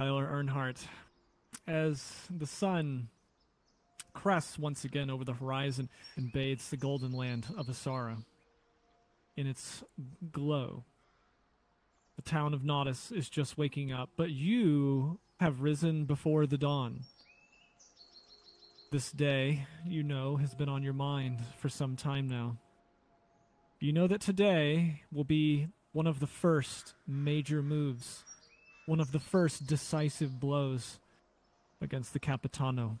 Kyler Earnhardt, as the sun crests once again over the horizon and bathes the golden land of Asara in its glow. The town of Nautis is just waking up, but you have risen before the dawn. This day, you know, has been on your mind for some time now. You know that today will be one of the first major moves, one of the first decisive blows against the Capitano.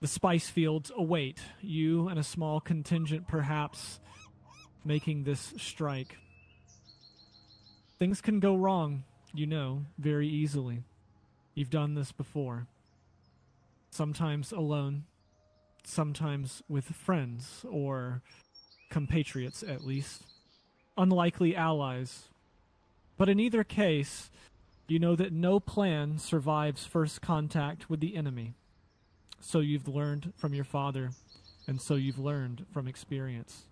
The spice fields await you and a small contingent, perhaps, making this strike. Things can go wrong, you know, very easily. You've done this before. Sometimes alone, sometimes with friends or compatriots at least, unlikely allies. But in either case, you know that no plan survives first contact with the enemy. So you've learned from your father, and so you've learned from experience.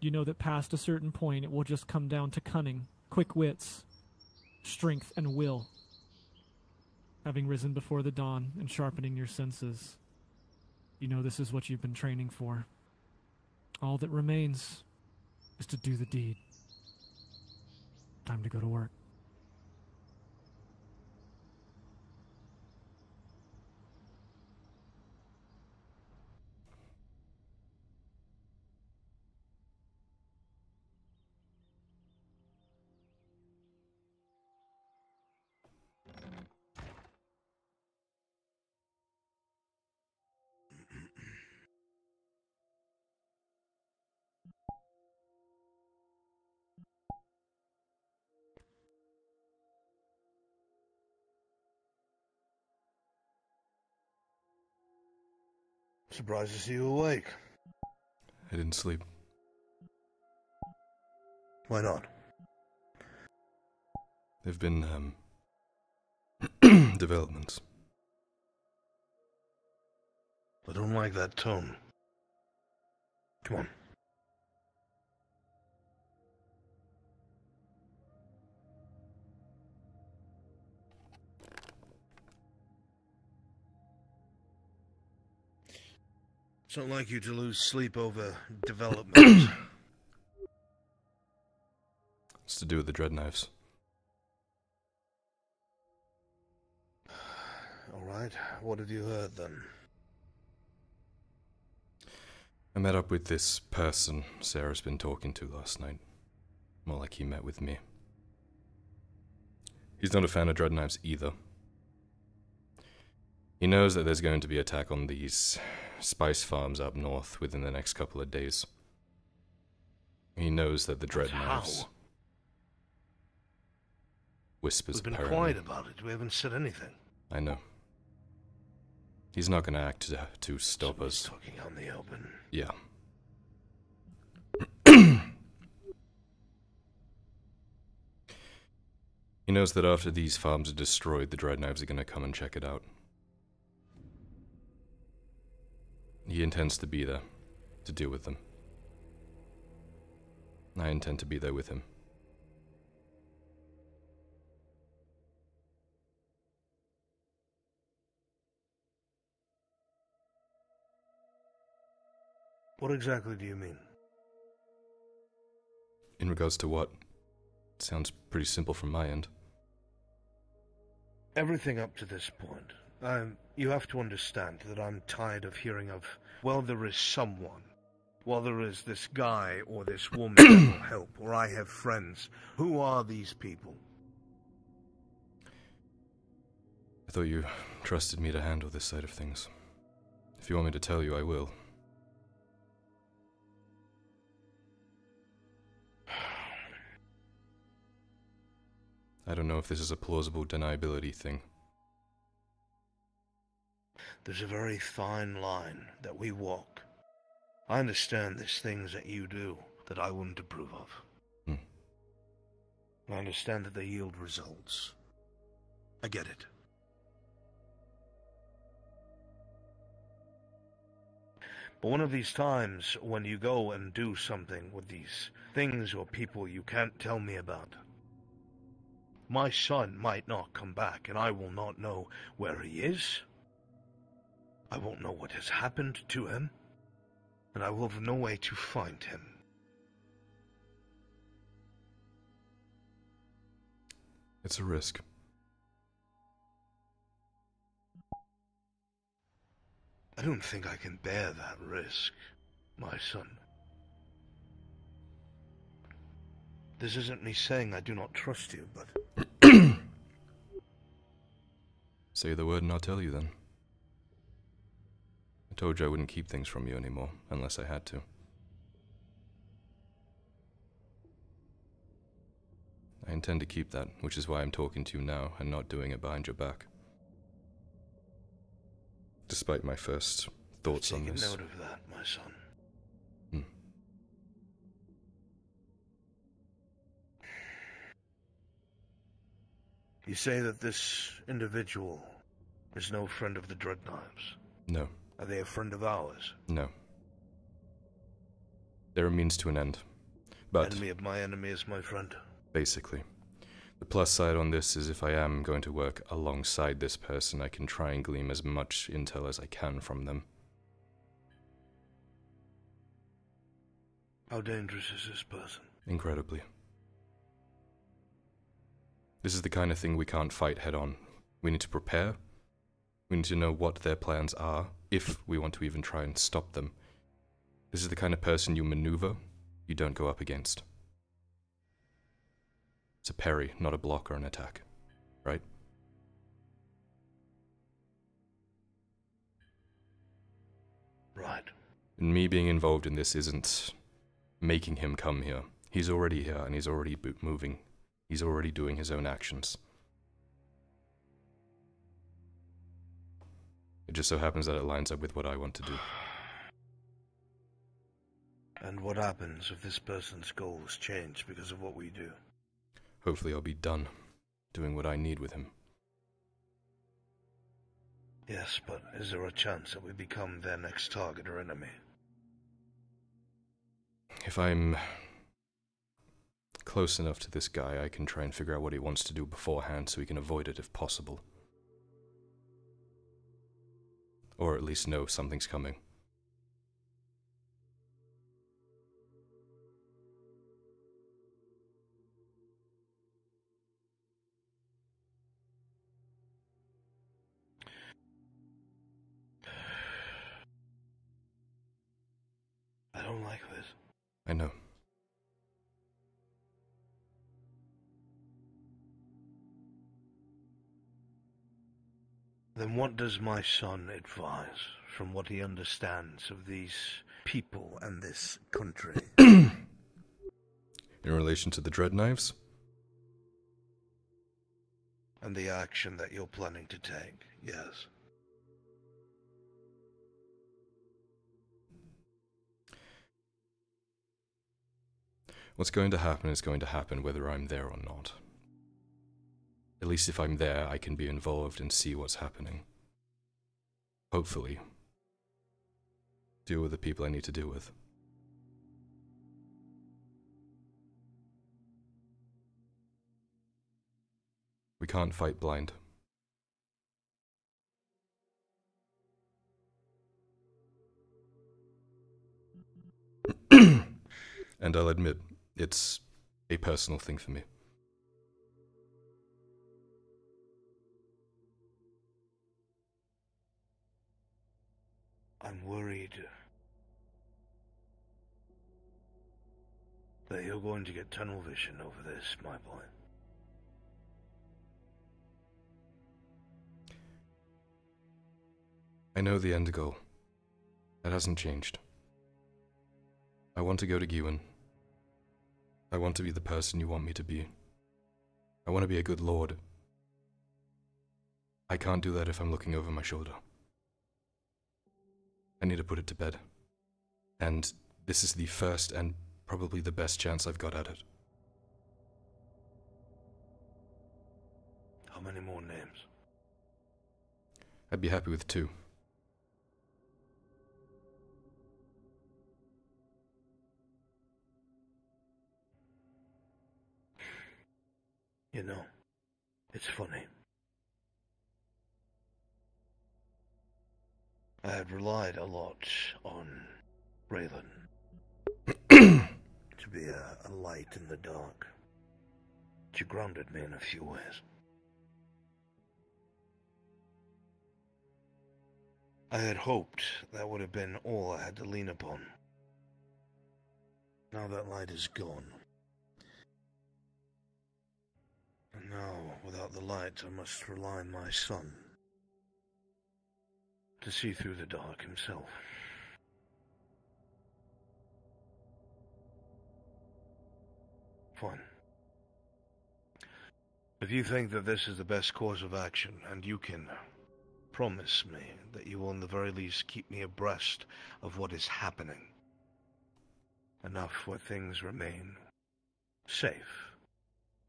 You know that past a certain point, it will just come down to cunning, quick wits, strength, and will. Having risen before the dawn and sharpening your senses, you know this is what you've been training for. All that remains is to do the deed. Time to go to work. Surprised to see you awake. I didn't sleep. Why not? There've been, um, developments. I don't like that tone. Come on. It's not like you to lose sleep over developments. It's to do with the dread knives. All right. What have you heard then? I met up with this person Sarah's been talking to last night. More like he met with me. He's not a fan of dread knives either. He knows that there's going to be attack on these spice farms up north within the next couple of days. He knows that the dread How? Whispers We've been apparently. quiet about it. We haven't said anything. I know. He's not going to act to, to stop Someone's us. talking on the open. Yeah. he knows that after these farms are destroyed, the dread knives are going to come and check it out. He intends to be there to deal with them. I intend to be there with him. What exactly do you mean? In regards to what? Sounds pretty simple from my end. Everything up to this point. Um, you have to understand that I'm tired of hearing of, well, there is someone. Well, there is this guy or this woman that will help, or I have friends. Who are these people? I thought you trusted me to handle this side of things. If you want me to tell you, I will. I don't know if this is a plausible deniability thing. There's a very fine line that we walk. I understand there's things that you do that I wouldn't approve of. Hmm. I understand that they yield results. I get it. But one of these times when you go and do something with these things or people you can't tell me about, My son might not come back, and I will not know where he is. I won't know what has happened to him, and I will have no way to find him. It's a risk. I don't think I can bear that risk, my son. This isn't me saying I do not trust you, but Say the word and I'll tell you then. I told you I wouldn't keep things from you anymore, unless I had to. I intend to keep that, which is why I'm talking to you now and not doing it behind your back. Despite my first thoughts on this. note of that, my son. Hmm. You say that this individual is no friend of the Dreadknives. No, Are they a friend of ours? no. They're a means to an end. But Enemy of my enemy is my friend. basically. The plus side on this is if I am going to work alongside this person, I can try and glean as much intel as I can from them. How dangerous is this person? Incredibly. This is the kind of thing we can't fight head on. We need to prepare. We need to know what their plans are, if we want to even try and stop them. This is the kind of person you maneuver, you don't go up against. It's a parry, not a block or an attack. Right? Right. And me being involved in this isn't making him come here. He's already here and he's already moving. He's already doing his own actions. It just so happens that it lines up with what I want to do. And what happens if this person's goals change because of what we do? Hopefully, I'll be done doing what I need with him. Yes, but is there a chance that we become their next target or enemy? If I'm close enough to this guy, I can try and figure out what he wants to do beforehand so he can avoid it if possible. Or at least know something's coming. I don't like this. I know. Then what does my son advise from what he understands of these people and this country? In relation to the dread knives, and the action that you're planning to take? Yes. what's going to happen is going to happen whether I'm there or not. At least if I'm there, I can be involved and see what's happening. Hopefully. Deal with the people I need to deal with. We can't fight blind. and I'll admit, it's a personal thing for me. I'm worried that you're going to get tunnel vision over this, my boy. I know the end goal. That hasn't changed. I want to go to Gewin. I want to be the person you want me to be. I want to be a good lord. I can't do that if I'm looking over my shoulder. I need to put it to bed. And this is the first and probably the best chance I've got at it. How many more names? I'd be happy with two. You know, It's funny. I had relied a lot on Raylan to be a, a light in the dark. She grounded me in a few ways. I had hoped that would have been all I had to lean upon. Now that light is gone. And now, without the light, I must rely on my son to see through the dark himself. Fine. If you think that this is the best course of action, and you can promise me that you will, in the very least, keep me abreast of what is happening, enough where things remain safe,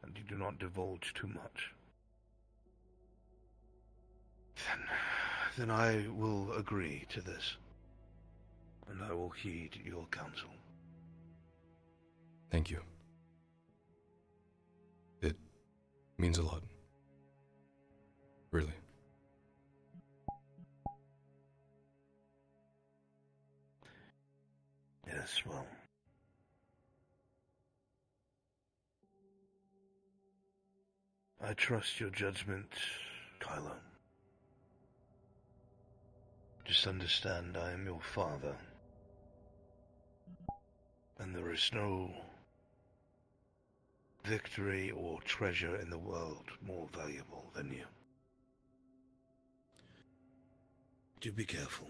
and you do not divulge too much, then, then I will agree to this, and I will heed your counsel. Thank you. It means a lot. Really. Yes, well. I trust your judgment, Kylo. Just understand I am your father. And there is no victory or treasure in the world more valuable than you. Do be careful,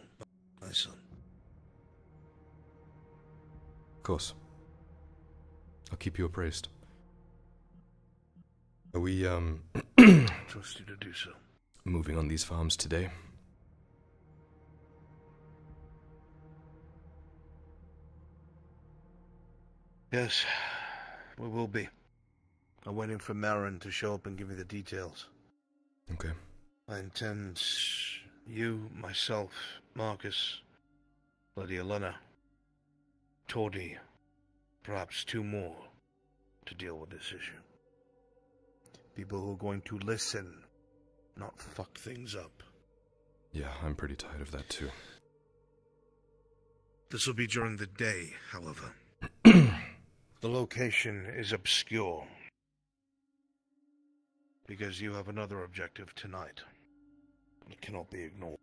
my son. Of course. I'll keep you appraised. Are we, um, Trust you to do so. moving on these farms today? Yes, we will be. I'm waiting for Marin to show up and give me the details. Okay. I intend you, myself, Marcus, Lady Elena, Tordy, perhaps two more, to deal with this issue. People who are going to listen, not fuck things up. Yeah, I'm pretty tired of that too. This will be during the day, however. the location is obscure. Because you have another objective tonight. It cannot be ignored.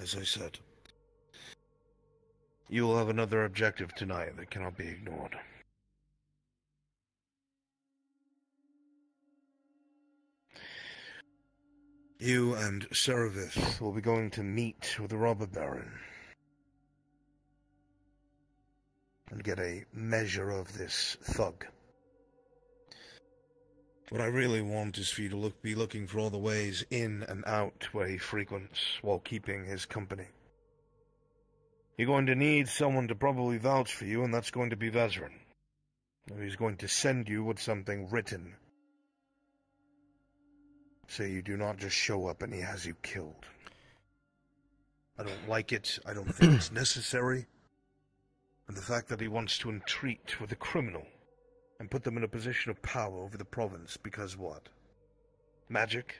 As I said, you will have another objective tonight that cannot be ignored. You and Seravith will be going to meet with the robber baron and get a measure of this thug. What I really want is for you to look, be looking for all the ways in and out where he frequents while keeping his company. You're going to need someone to probably vouch for you, and that's going to be Vezran. He's going to send you with something written. So you do not just show up and he has you killed. I don't like it. I don't think it's necessary. And the fact that he wants to entreat with a criminal and put them in a position of power over the province because what? Magic?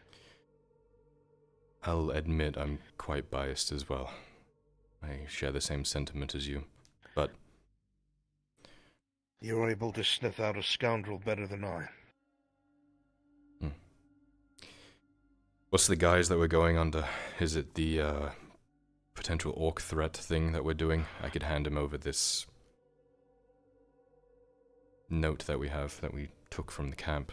I'll admit I'm quite biased as well. I share the same sentiment as you. But You're able to sniff out a scoundrel better than I. what's the guise that we're going under? Is it the uh, potential orc threat thing that we're doing? I could hand him over this note that we have that we took from the camp.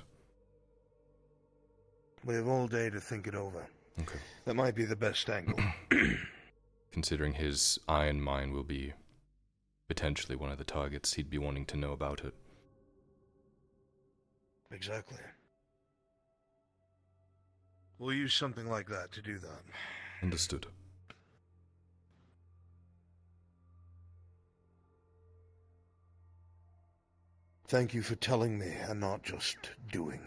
We have all day to think it over. Okay. That might be the best angle. Considering his iron mine will be potentially one of the targets, he'd be wanting to know about it. exactly. We'll use something like that to do that. Understood. Thank you for telling me and not just doing.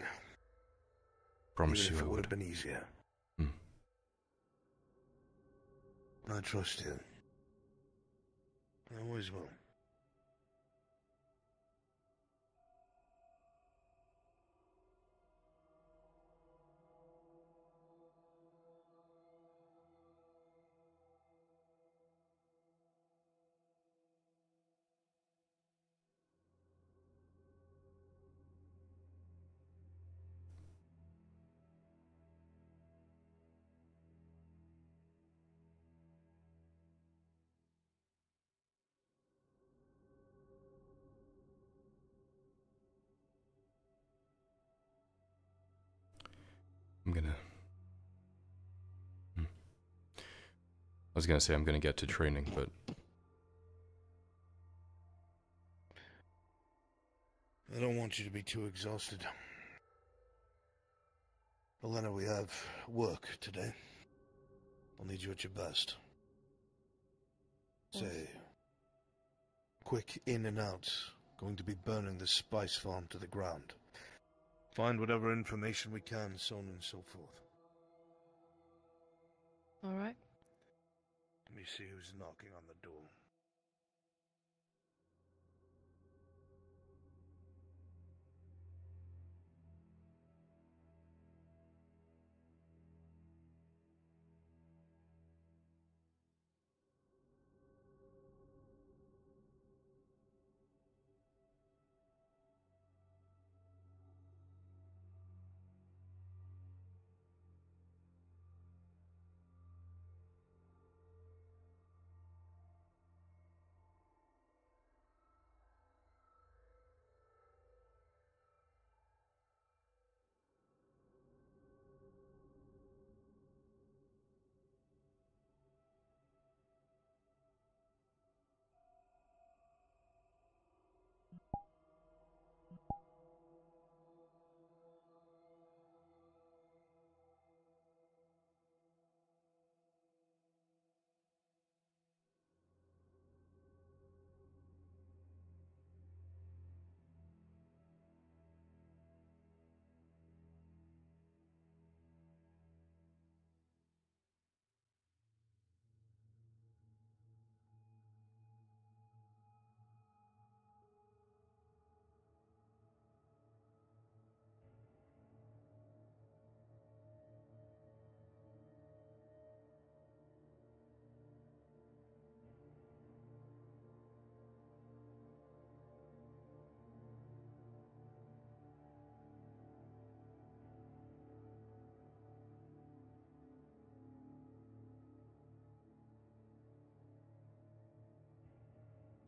Promise even you if it would would. have been easier. Hmm. I trust you. I always will. Gonna. Hmm. I was gonna say I'm gonna get to training, but I don't want you to be too exhausted. Elena, we have work today. I'll need you at your best. Say, quick in and out. Going to be burning the spice farm to the ground. Find whatever information we can, so on and so forth. All right. Let me see who's knocking on the door.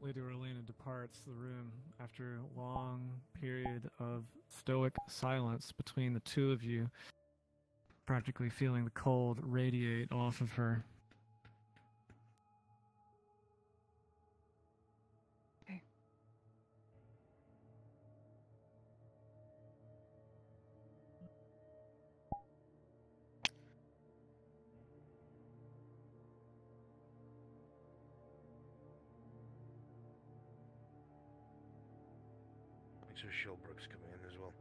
Lady Orlena departs the room after a long period of stoic silence between the two of you, practically feeling the cold radiate off of her. Make sure Shellbrook's coming in as well.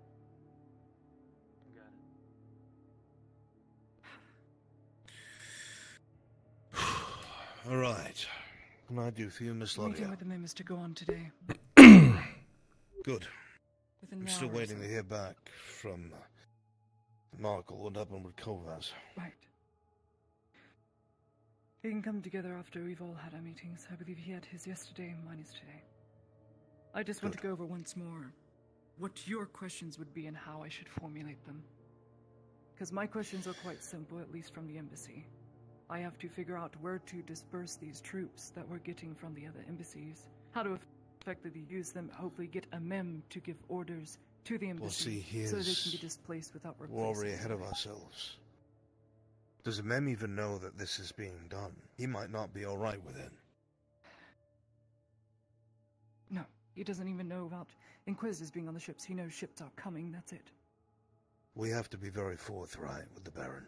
All right. What can I do for you, Miss Lottie. meeting Lodia? with the members to go on today. Good. Within I'm still waiting to hear back from uh, Markle what happened with Kovas. Right. They can come together after we've all had our meetings. I believe he had his yesterday, mine is today. I just want to go over once more what your questions would be and how I should formulate them. Because my questions are quite simple, at least from the embassy. I have to figure out where to disperse these troops that we're getting from the other embassies, how to effectively use them, hopefully get a mem to give orders to the embassy see, so they can be displaced without replacement. We're already ahead of ourselves. Does a Mem even know that this is being done? He might not be alright with it. He doesn't even know about Inquisitors being on the ships. He knows ships are coming, that's it. We have to be very forthright with the Baron.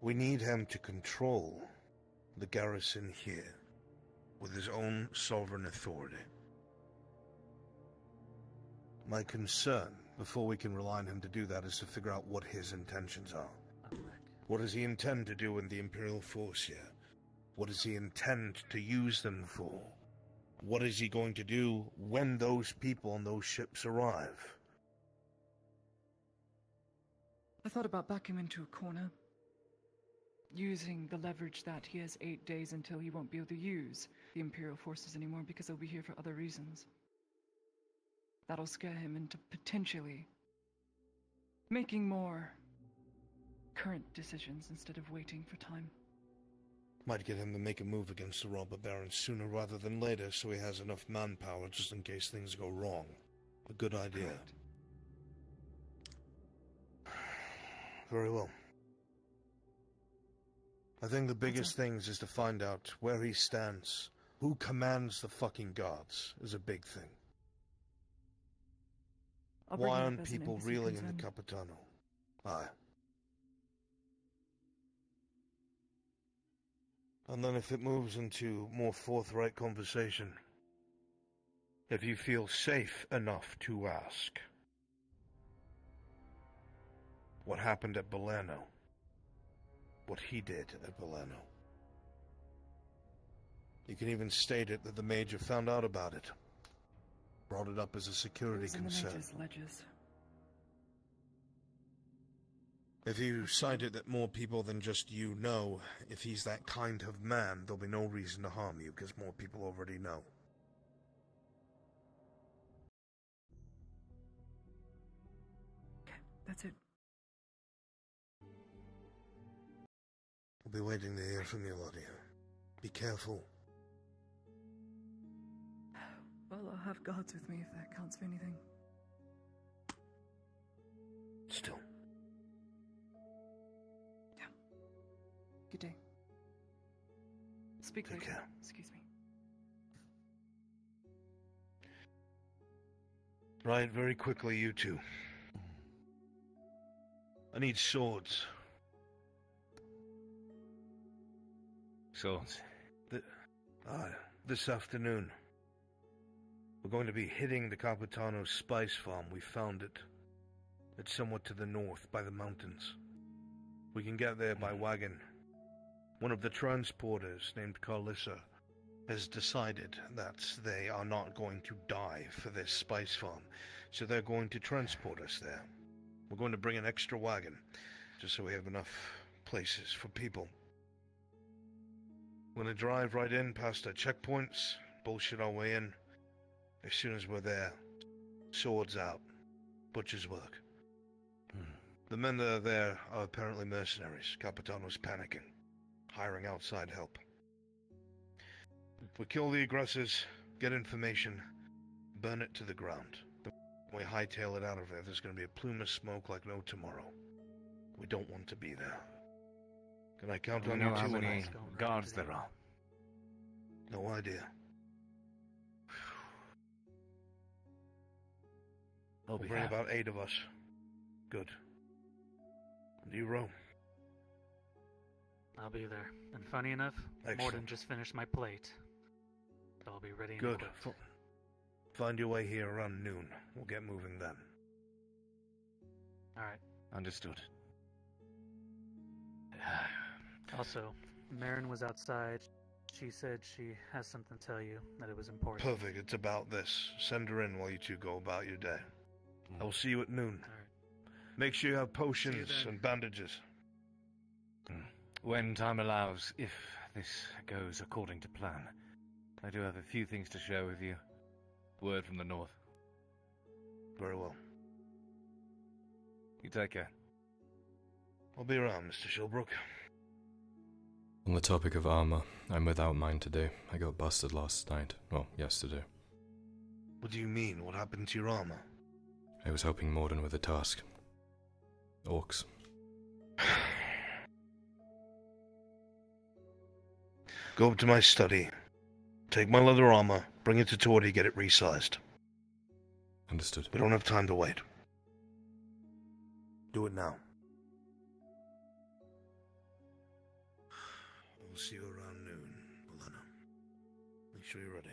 We need him to control the garrison here with his own sovereign authority. My concern before we can rely on him to do that is to figure out what his intentions are. What does he intend to do in the Imperial force here? What does he intend to use them for? What is he going to do when those people on those ships arrive? I thought about backing him into a corner. Using the leverage that he has eight days until he won't be able to use the Imperial forces anymore because they'll be here for other reasons. That'll scare him into potentially making more current decisions instead of waiting for time. Might get him to make a move against the robber baron sooner rather than later so he has enough manpower just in case things go wrong. A good idea. Very well. I think the biggest things is to find out where he stands. Who commands the fucking guards is a big thing. I'll Why aren't people reeling in the Capitano? Aye. And then if it moves into more forthright conversation, if you feel safe enough to ask, what happened at Belano? What he did at Belano? You can even state it that the Major found out about it. Brought it up as a It security was in the concern. If you cite it that more people than just you know, if he's that kind of man, there'll be no reason to harm you, because more people already know. Okay, that's it. I'll be waiting to hear from you, Lottie. Be careful. Well, I'll have guards with me if that counts for anything. Still. Good day. Speak Take later. care. Excuse me. Right, very quickly, you two. I need swords. Swords. Aye, ah, this afternoon. We're going to be hitting the Capitano spice farm. We found it. It's somewhat to the north, by the mountains. We can get there by mm-hmm. wagon. One of the transporters, named Carlissa, has decided that they are not going to die for this spice farm, so they're going to transport us there. We're going to bring an extra wagon, just so we have enough places for people. We're gonna drive right in past our checkpoints, bullshit our way in. As soon as we're there, swords out, butcher's work. Hmm. The men that are there are apparently mercenaries. Capitano's panicking, hiring outside help. Hmm. We kill the aggressors, get information, burn it to the ground. The we hightail it out of there, there's gonna be a plume of smoke like no tomorrow. We don't want to be there. Can I count Do on know you how two? many guards there are? No idea. We'll bring about eight of us. Good. And you row. I'll be there. And funny enough, Morden Excellent. just finished my plate. So I'll be ready Good. equipped. F- find your way here around noon. We'll get moving then. Alright. Understood. Also, Marin was outside. She said she has something to tell you, that it was important. Perfect. It's about this. Send her in while you two go about your day. Mm. I will see you at noon. Alright. Make sure you have potions then. and bandages. When time allows, if this goes according to plan, I do have a few things to share with you. Word from the north. Very well. You take care. I'll be around, Mr. Shilbrook. On the topic of armor, I'm without mine today. I got busted last night. Well, yesterday. What do you mean? What happened to your armor? I was helping Morden with a task. Orcs. Go up to my study. Take my leather armor, bring it to Tordy, get it resized. Understood. We don't have time to wait. Do it now. We'll see you around noon, Elena. Make sure you're ready.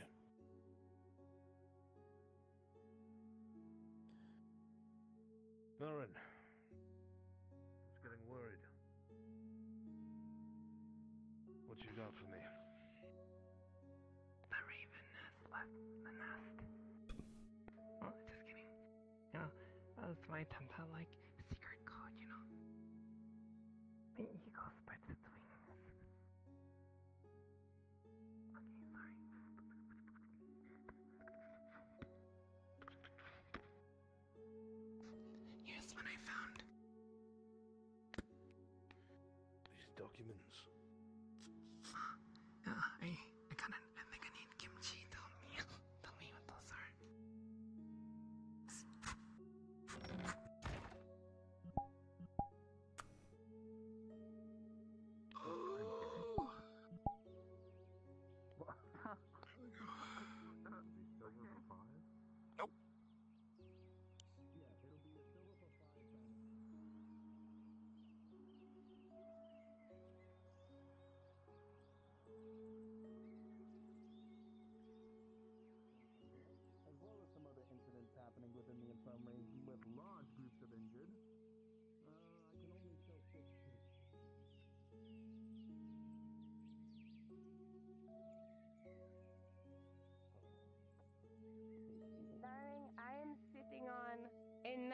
Marin. I was getting worried. What you got for me? My tenta like secret code, you know.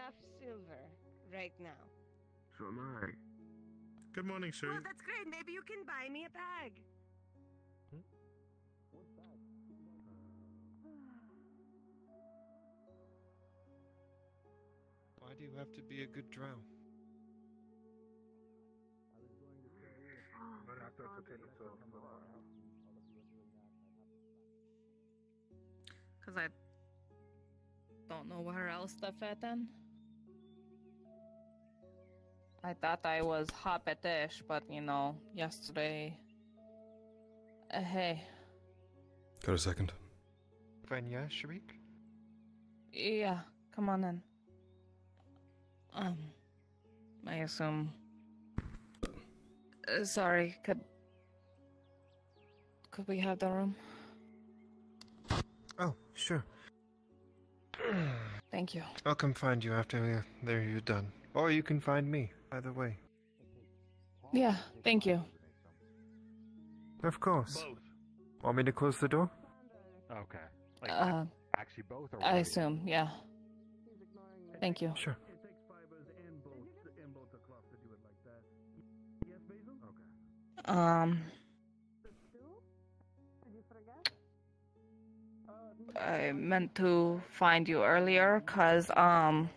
Enough silver right now. So am I. Good morning, sir. Well, that's great. Maybe you can buy me a bag. Hmm? Why do you have to be a good drow? Because I don't know where else to fit in. I thought I was hot hobbitish, but you know, yesterday. Uh, hey, Got a second? Vanya, Sharik? yeah, come on in. Um, I assume. Uh, sorry, could. Could we have the room? Oh, sure. Thank you. I'll come find you after there you're done. Or you can find me, either way. Yeah, thank you. Of course. Want me to close the door? Okay. Like, Uh, actually both or I assume, yeah. Thank you. Sure. It takes fibers and bolts and bolts of cloth to do it like that. Yes, Basil? Okay. Um, Did you forget? I meant to find you earlier because um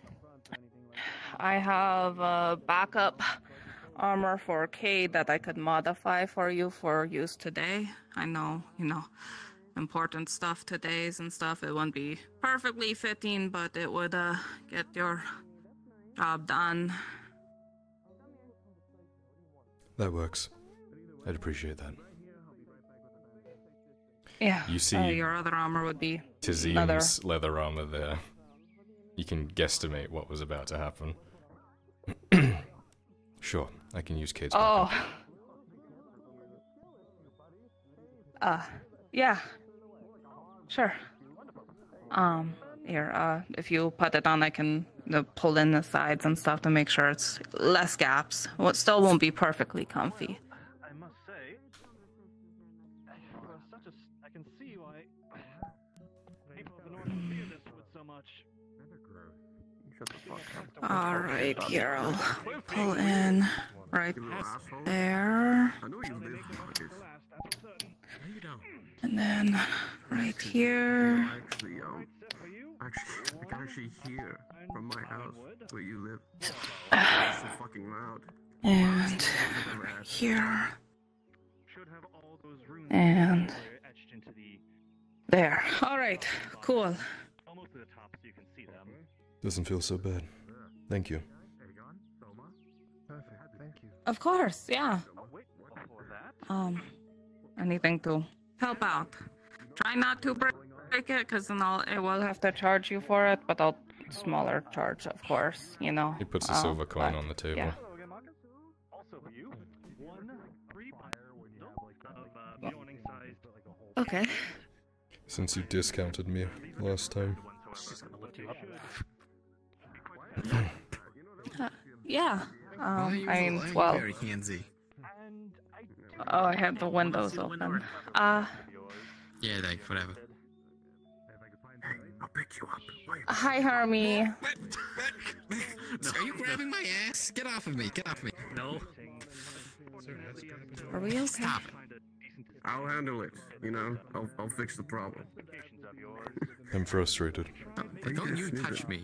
I have a backup armor for Cade that I could modify for you for use today. I know, you know, important stuff today's and stuff. It wouldn't be perfectly fitting, but it would uh get your job done. That works. I'd appreciate that. Yeah. You see uh, your other armor would be another. Tizim's leather armor there. You can guesstimate what was about to happen. sure, I can use Kate's Oh. Uh, yeah. Sure. Um, here, uh, if you put it on, I can uh, pull in the sides and stuff to make sure it's less gaps. Well, it still won't be perfectly comfy. All right, here I'll pull in right there, I know you live like and then right here. Actually, um, actually, I can actually hear from my house where you live. It's so fucking loud. And right here. And there. All right, cool. Almost to the top so you can see them. Doesn't feel so bad. Thank you. Perfect, thank you. Of course, yeah. Wait, before that, Um, anything to help out. Try not to break it, because then I'll, it will have to charge you for it, but I'll smaller charge, of course, you know. He puts a uh, silver coin but, on the table. Yeah. also for you, one free bundle of joining sized. Okay. Since you discounted me last time. Yeah. Um, I mean, well, very handsy. oh, I had the windows open. Uh, Yeah, like whatever. I'll pick you up. hi, Harmy. Are you grabbing my ass? Get off of me! Get off of me! No. Are we okay? Stop. I'll handle it. You know, I'll, I'll fix the problem. I'm frustrated. Don't, don't you touch me.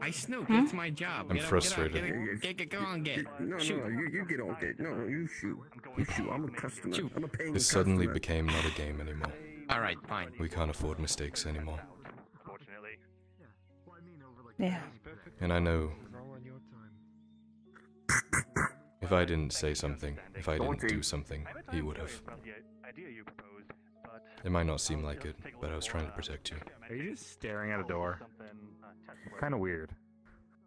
I snoop. Hmm? It's my job. I'm Get up, frustrated. Get, up, get, get, get, go on, get. No, no, Shoot. no, you, you get on get. No, no, you shoot. You shoot. I'm a customer. Shoot. I'm a paying This suddenly customer. became not a game anymore. All right, fine. We can't afford mistakes anymore. Yeah. And I know if I didn't say something, if I didn't do something, he would have. It might not seem like it, but I was trying to protect you. Are you just staring at a door? Kind of weird.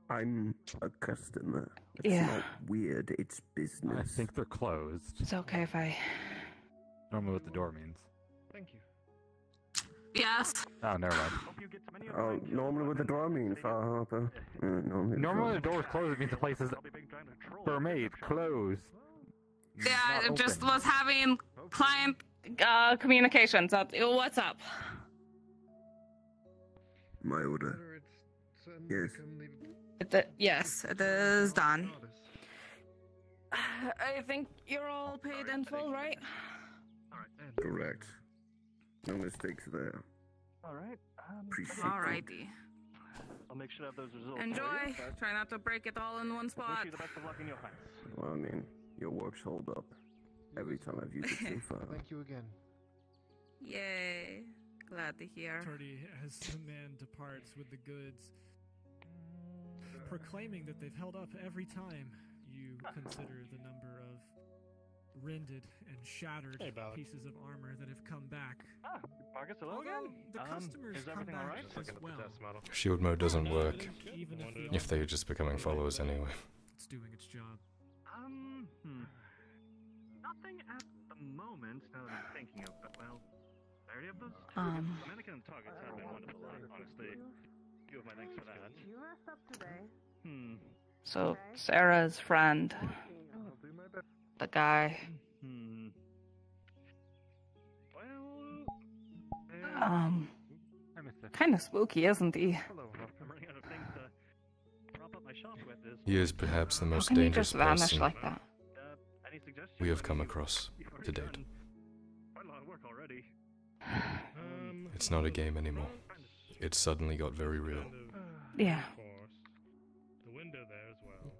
I'm a customer. It's Yeah. not weird. It's business. I think they're closed. It's okay if I. Normally, what the door means. Thank you. Yes. Oh, never mind. Oh, normally what the door means, Far Harper. Uh, normally, the door- is closed. It means the place is vermade, closed. Yeah, I just was having client uh, communications. Uh, What's up? My order. Yes. It, yes, it is done. I think you're all paid in full, right? Correct. No mistakes there. All right. Um, Appreciate. Alrighty. I'll make sure to have those results. for Enjoy. you, Try not to break it all in one Wish spot. you the best of luck in your plans. Well, I mean, your work's hold up. Every time I've used it so far. Thank you again. Yay. Glad to hear. Torty, as the man departs with the goods, proclaiming that they've held up every time you consider the number of rended and shattered Hey, pieces of armor that have come back. Ah, Marcus, hello Although again. the Um, customers is come everything back alright? as well. Shield mode doesn't work Even if the if they're just becoming followers anyway. It's doing its job. Um, hmm. Nothing at the moment. Now that I'm thinking of it, well, I already have those. Um. The mannequin and targets have been wonderful. uh, Honestly, you have my thanks for that. You messed up today. Hmm. So, Sarah's friend, the guy, Hmm. Well, um, I missed it. kind of spooky, isn't he? Hello. I'm running out of things to prop up my shop with. Is He is perhaps the How most can you dangerous just vanish person like that? Any suggestions? we have come across to date. Quite a lot of work already. It's not a game anymore. It suddenly got very real. Yeah. The window there as well.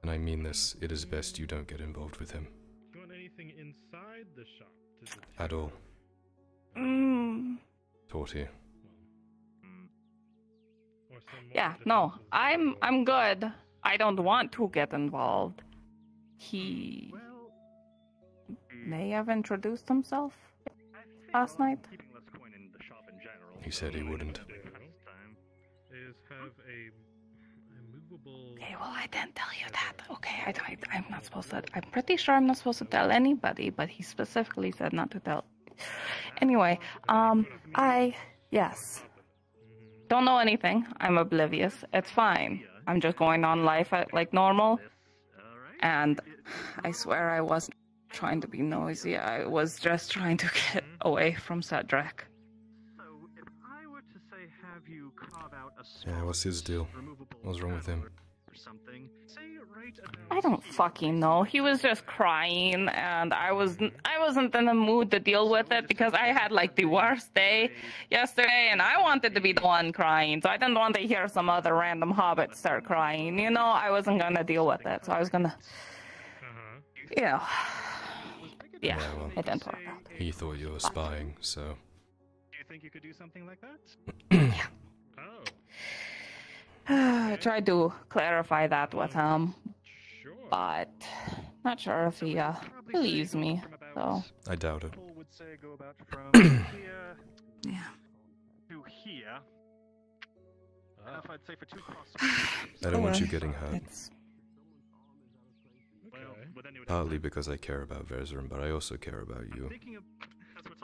And I mean this, it is best you don't get involved with him. Do you want anything inside the shop to? At all. Mm, Torty. Or yeah, no, I'm I'm good. I don't want to get involved. He may have introduced himself last night. He said he wouldn't. Is have a, a movable. Okay, well, I didn't tell you that. Okay, I, I, I'm not supposed to. I'm pretty sure I'm not supposed to tell anybody, but he specifically said not to tell. Anyway, um, I yes, don't know anything. I'm oblivious. It's fine. I'm just going on life like normal, and I swear I wasn't trying to be noisy. I was just trying to get mm-hmm. away from Cedric. So, if I were to say, have you carve out a Yeah, what's his deal? What's wrong with him? Or something, say right I don't fucking know. He was just crying, and I was I wasn't in the mood to deal with it because I had like the worst day yesterday, and I wanted to be the one crying, so I didn't want to hear some other random hobbit start crying. You know, I wasn't gonna deal with it, so I was gonna, mm-hmm. you know, yeah, well, it didn't work out. he thought you were spying, so. Do you think you could do something like that? yeah. Oh. I tried to clarify that with him, but not sure if he uh, believes me. So I doubt it. would say go about from here yeah. to here. Ah. I'd say, for two cross. I don't want you getting hurt. It's Well, but then it would Partly because I care about Verzerin, but I also care about you.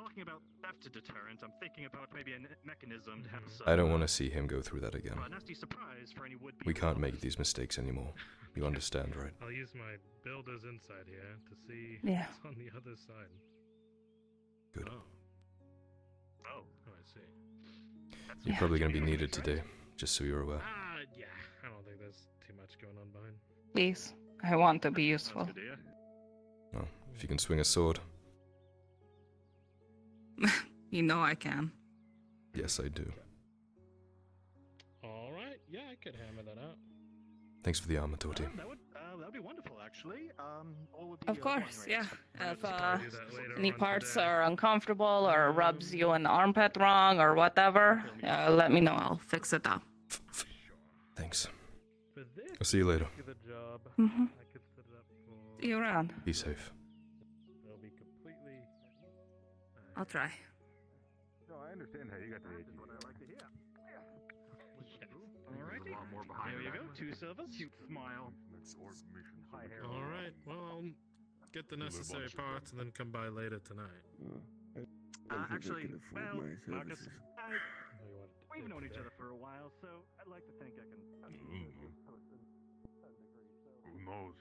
Talking about theft deterrent. I'm thinking about maybe a mechanism to have some. I don't want to see him go through that again. uh, nasty surprise for any would-be. We can't make these mistakes anymore. You understand, right? I'll use my builder's insight here to see Yeah. what's on the other side. Good. Oh. Oh, oh I see. You're probably going to be needed today, just so you're aware. Ah, yeah. I don't think there's too much going on behind. Please, I want to be useful. Oh, if you can swing a sword, You know I can. yes, I do. All right. Yeah, I could hammer that out. Thanks for the armor, Torty. That would uh, that would be wonderful, actually. Um, all would be, Of uh, course, rates. yeah. If Uh, uh, do that later any parts today. are uncomfortable or rubs you in the armpit wrong or whatever, uh, let me know. I'll fix it up. Thanks. For this I'll see you later. particular job, Mhm. I could set it up for. See you around. Be safe. I'll try. No, I understand how you got the That's what I like to hear. Alrighty. There you go. Two silvers. Cute smile. All right. Well, I'll get the necessary parts and then come by later tonight. Uh, actually, well, Marcus, I, you want to we've known each other for a while, so I'd like to think I can. I can Mm. to a person, to some degree, so. Who knows?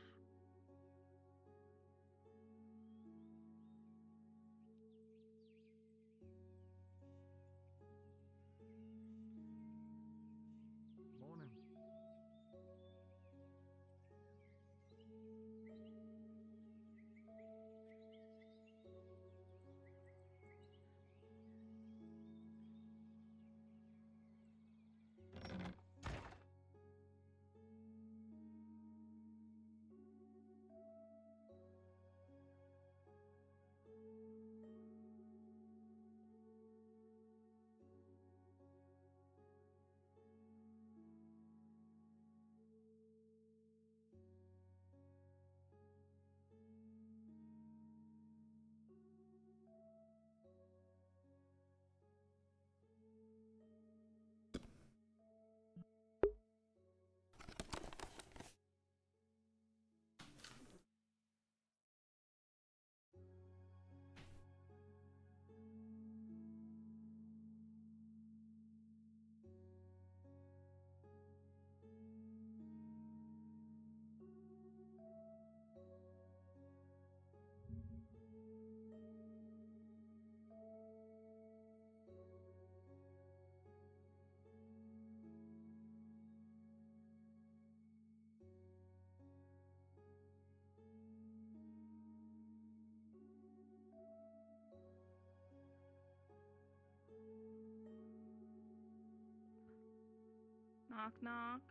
Knock, knock.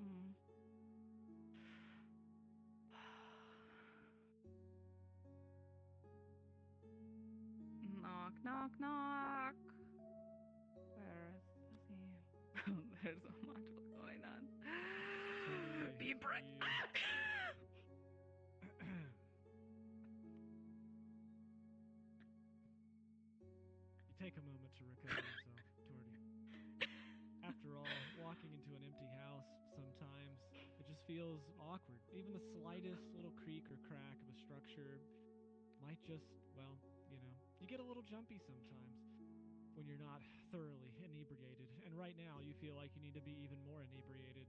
Hmm. Knock, knock, knock. Where is he? There's so much going on. Be bright. You take a moment to recover yourself, Torty. After all, walking into an empty house sometimes it just feels awkward. Even the slightest little creak or crack of a structure might just, well, you know, you get a little jumpy sometimes when you're not thoroughly inebriated. And right now you feel like you need to be even more inebriated.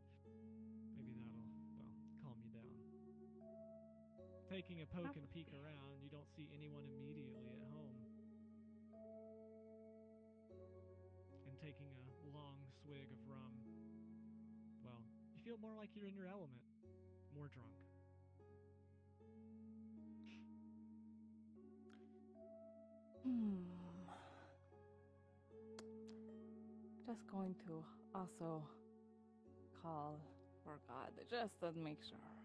Maybe that'll, well, calm you down. Taking a poke and peek around, you don't see anyone immediately at home. and taking a long swig of rum, feel more like you're in your element, more drunk. Hmm. Just going to also call for God just to make sure.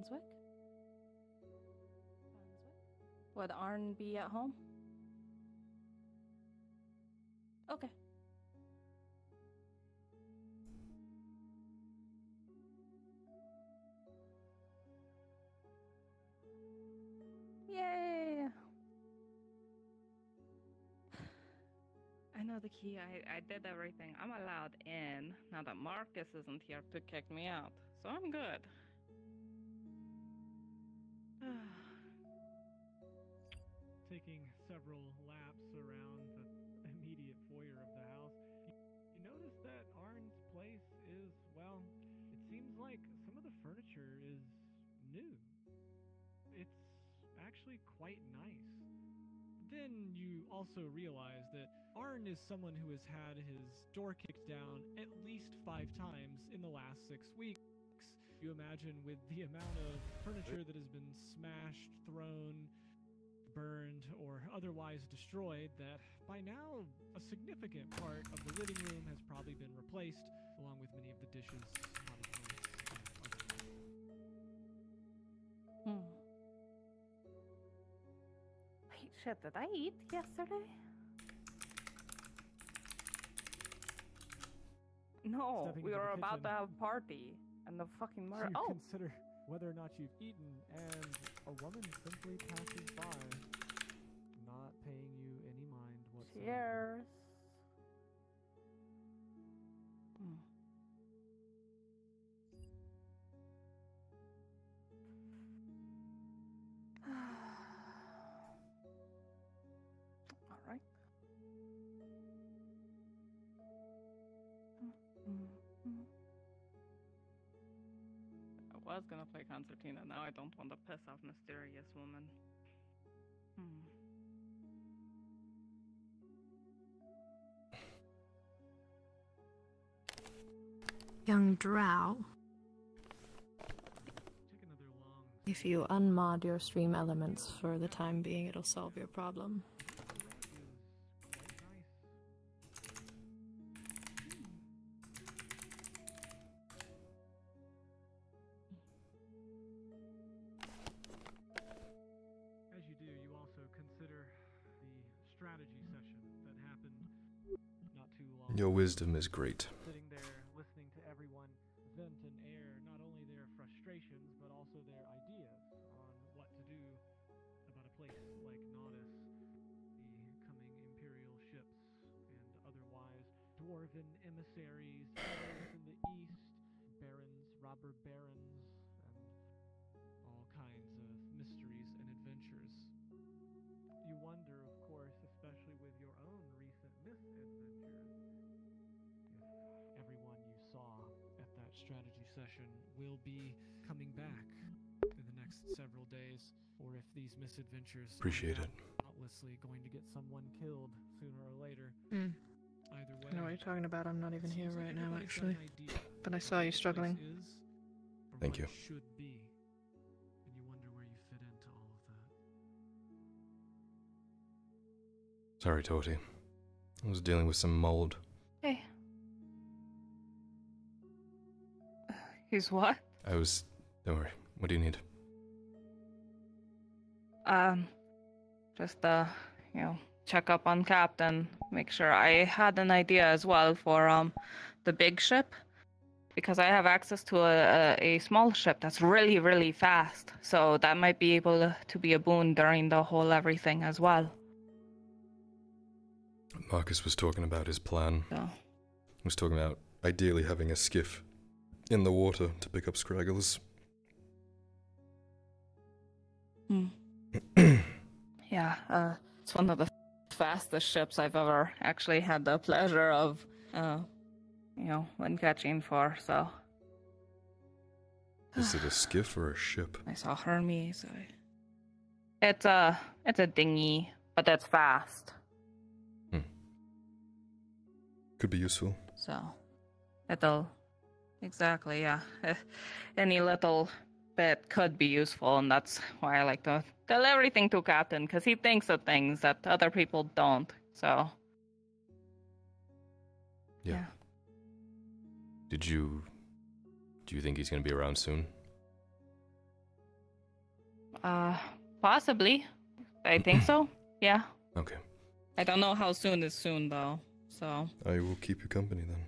Brunswick? Brunswick? Would Arn be at home? Okay. Yay! I know the key. I, I did everything. I'm allowed in now that Marcus isn't here to kick me out. So I'm good. Taking several laps around the immediate foyer of the house, you, notice that Arn's place is, well, it seems like some of the furniture is new. It's actually quite nice. Then you also realize that Arn is someone who has had his door kicked down at least five times in the last six weeks. You imagine with the amount of furniture that has been smashed, thrown, burned, or otherwise destroyed that by now a significant part of the living room has probably been replaced, along with many of the dishes, potted plants, and other Hmm. Wait, shit, did I eat yesterday? No, Stepping we were about to have a party, and the fucking murder. you Oh, consider whether or not you've eaten, and a woman simply passes by, not paying you any mind whatsoever. cheers. Was gonna play concertina. Now I don't want to piss off mysterious woman. Hmm. Young Drow. If you unmod your stream elements for the time being, it'll solve your problem. Wisdom is great. Sitting there listening to everyone vent and air not only their frustrations but also their ideas on what to do about a place like Nautis, the coming imperial ships and otherwise dwarven emissaries, in the east, barons, robber barons, session will be coming back in the next several days, or if these misadventures are Appreciate not it. doubtlessly going to get someone killed sooner or later. Hmm. Either way, I know what you're talking about. I'm not even here right now, actually. But I saw you struggling. Thank you. should be, and you wonder where you fit into all of that. Sorry, Torty. I was dealing with some mold. He's what? I was. Don't worry. What do you need? Um, just uh, you know, check up on Captain. Make sure. I had an idea as well for um, the big ship, because I have access to a, a, a small ship that's really really fast. So that might be able to, be a boon during the whole everything as well. Marcus was talking about his plan. Yeah. He was talking about ideally having a skiff in the water to pick up scragglers. Hmm. yeah, uh, it's one of the fastest ships I've ever actually had the pleasure of, uh, you know, when catching for. So Is it a skiff or a ship? I saw Hermes. I... It's a it's a dinghy, but it's fast. Could be useful. So it'll exactly yeah. Eh, Any little bit could be useful, and that's why I like to tell everything to Captain because he thinks of things that other people don't. So Yeah. Did you. Do you think he's gonna be around soon? uh, possibly, I think so. Yeah. Okay. I don't know how soon is soon though. So I will keep you company then.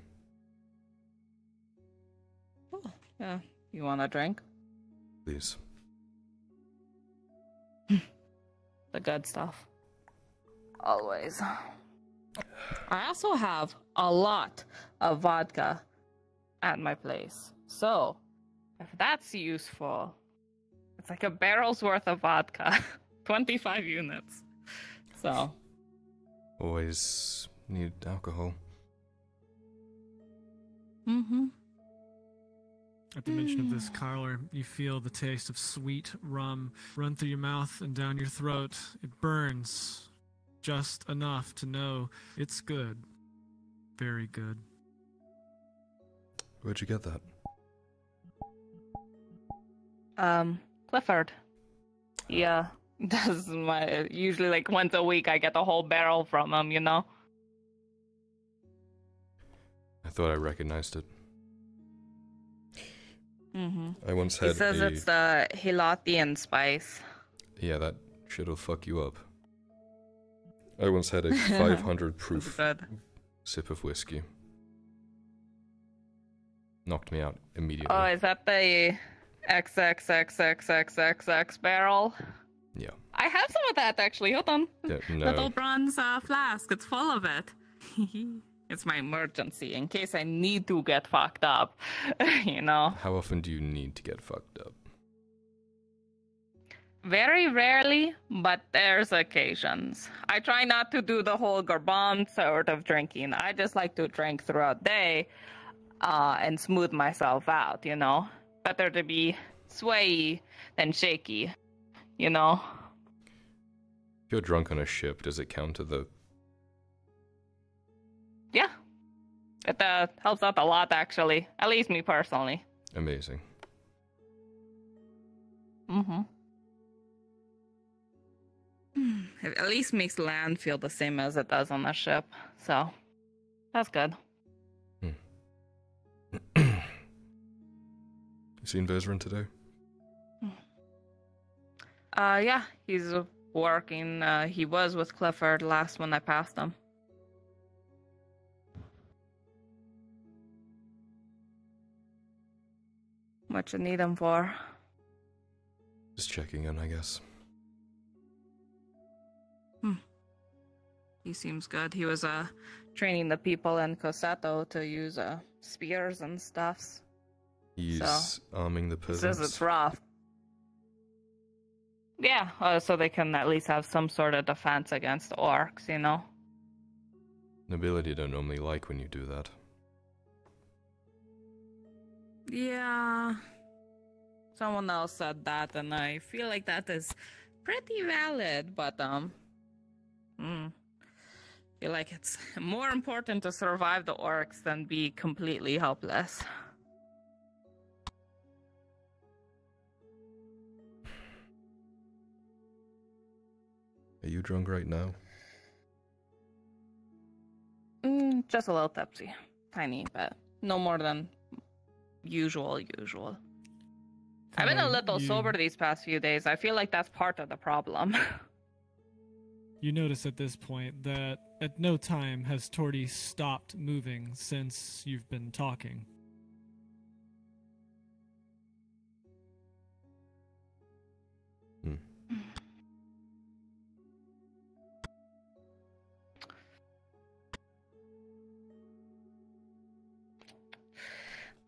Yeah, you want a drink? Please. The good stuff. Always. I also have a lot of vodka at my place. So, if that's useful, it's like a barrel's worth of vodka, 25 units. So, Always need alcohol. mm-hmm. At the mention of this, Kyler, you feel the taste of sweet rum run through your mouth and down your throat. It burns just enough to know it's good. Very good. Where'd you get that? Um, Clifford. Yeah, does my usually like once a week I get a whole barrel from him, you know. I thought I recognized it. Mm-hmm. I once had. He says a it's the Hilatian spice. yeah, that shit'll fuck you up. I once had a 500 proof sip of whiskey. Knocked me out immediately. Oh, is that the XXXXXXX barrel? yeah. I have some of that actually. Hold on. Yeah, Little bronze uh, flask. It's full of it. it's my emergency in case I need to get fucked up. you know, How often do you need to get fucked up? very rarely, but there's occasions. I try not to do the whole Garbon sort of drinking. I just like to drink throughout day uh, and smooth myself out. You know, better to be swayy than shaky. You know. If you're drunk on a ship, does it count to the It uh, helps out a lot, actually. At least me personally. amazing? Mm-hmm. It at least makes land feel the same as it does on the ship. So, that's good. You seen Vezran today? Uh, yeah, he's working. Uh, he was with Clifford last when I passed him. What you need him for? Just checking in, I guess. Hmm. He seems good. He was uh training the people in Cosato to use uh spears and stuffs. He's So, arming the He says peasants. it's rough. Yeah, uh, so they can at least have some sort of defense against orcs, you know. Nobility don't normally like when you do that. Yeah. Someone else said that, and I feel like that is pretty valid, but, um. Hmm. feel like it's more important to survive the orcs than be completely helpless. Are you drunk right now? Mm, just a little tipsy. Tiny, but no more than usual, usual. I've been a little you- sober these past few days. I feel like that's part of the problem. You notice at this point that at no time has Torty stopped moving since you've been talking.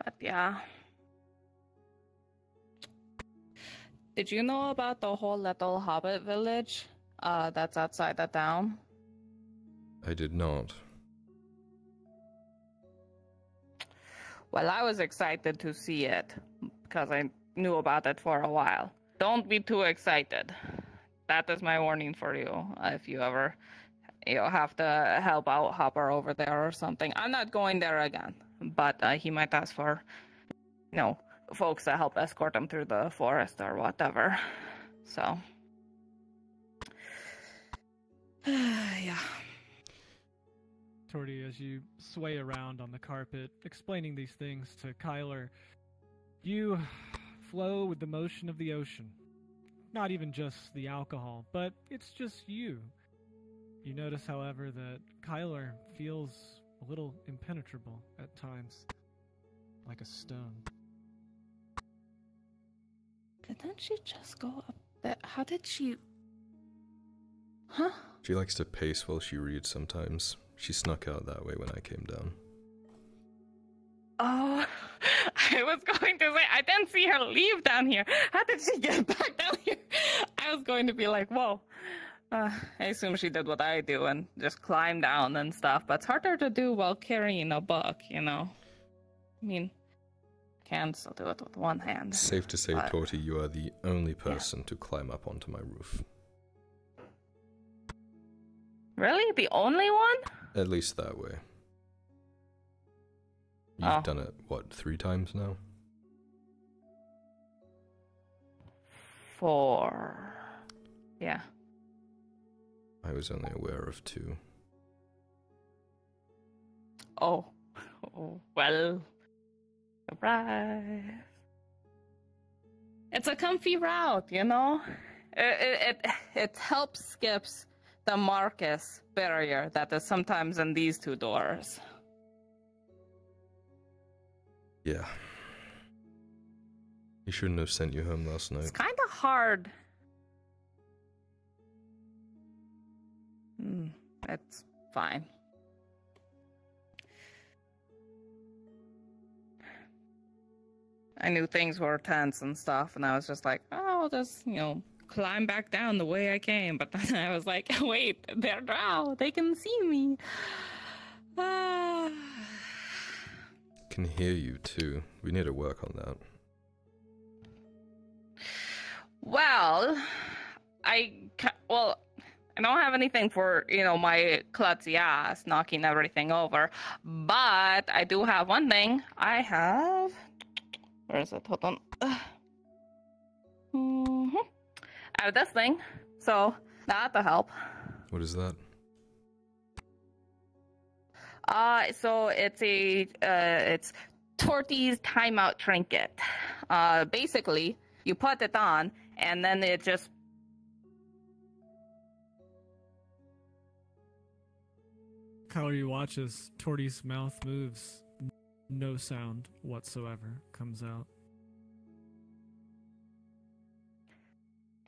But yeah. Did you know about the whole little hobbit village uh, that's outside the town? I did not. Well, I was excited to see it because I knew about it for a while. Don't be too excited. That is my warning for you. uh, If you ever you know, have to help out Hopper over there or something. I'm not going there again, but uh, he might ask for, you know, folks to help escort him through the forest or whatever. So, yeah. Torty, as you sway around on the carpet, explaining these things to Kyler, you flow with the motion of the ocean. Not even just the alcohol, but it's just you. You notice, however, that Kyler feels a little impenetrable at times, like a stone. Didn't she just go up there? How did she? Huh? She likes to pace while she reads sometimes. She snuck out that way when I came down. Oh, I was going to say I didn't see her leave down here. How did she get back down here? I was going to be like, whoa. Uh, I assume she did what I do and just climb down and stuff, but it's harder to do while carrying a book, you know. I mean, can still do it with one hand. Safe to say, but- Torty, you are the only person to climb up onto my roof. Really, the only one? At least that way. You've Oh. done it, what, three times now? Four. Yeah. I was only aware of two. Oh. oh well. Surprise. It's a comfy route, you know? It, it, it, it helps skips the Marcus barrier that is sometimes in these two doors. Yeah. He shouldn't have sent you home last night. It's kind of hard. Hmm, it's fine. I knew things were tense and stuff, and I was just like, oh, I'll just, you know, climb back down the way I came. But then I was like, wait, they're drow. They can see me. Ah. Can hear you too. We need to work on that. Well, I well, I don't have anything for you know my klutzy ass knocking everything over, but I do have one thing. I have. Where is it? Hold on. Mm -hmm. I have this thing, so that'll help. What is that? Uh, so it's a uh, it's Torty's timeout trinket. Uh, basically, you put it on, and then it just Calorie watches. Torty's mouth moves. No sound whatsoever comes out.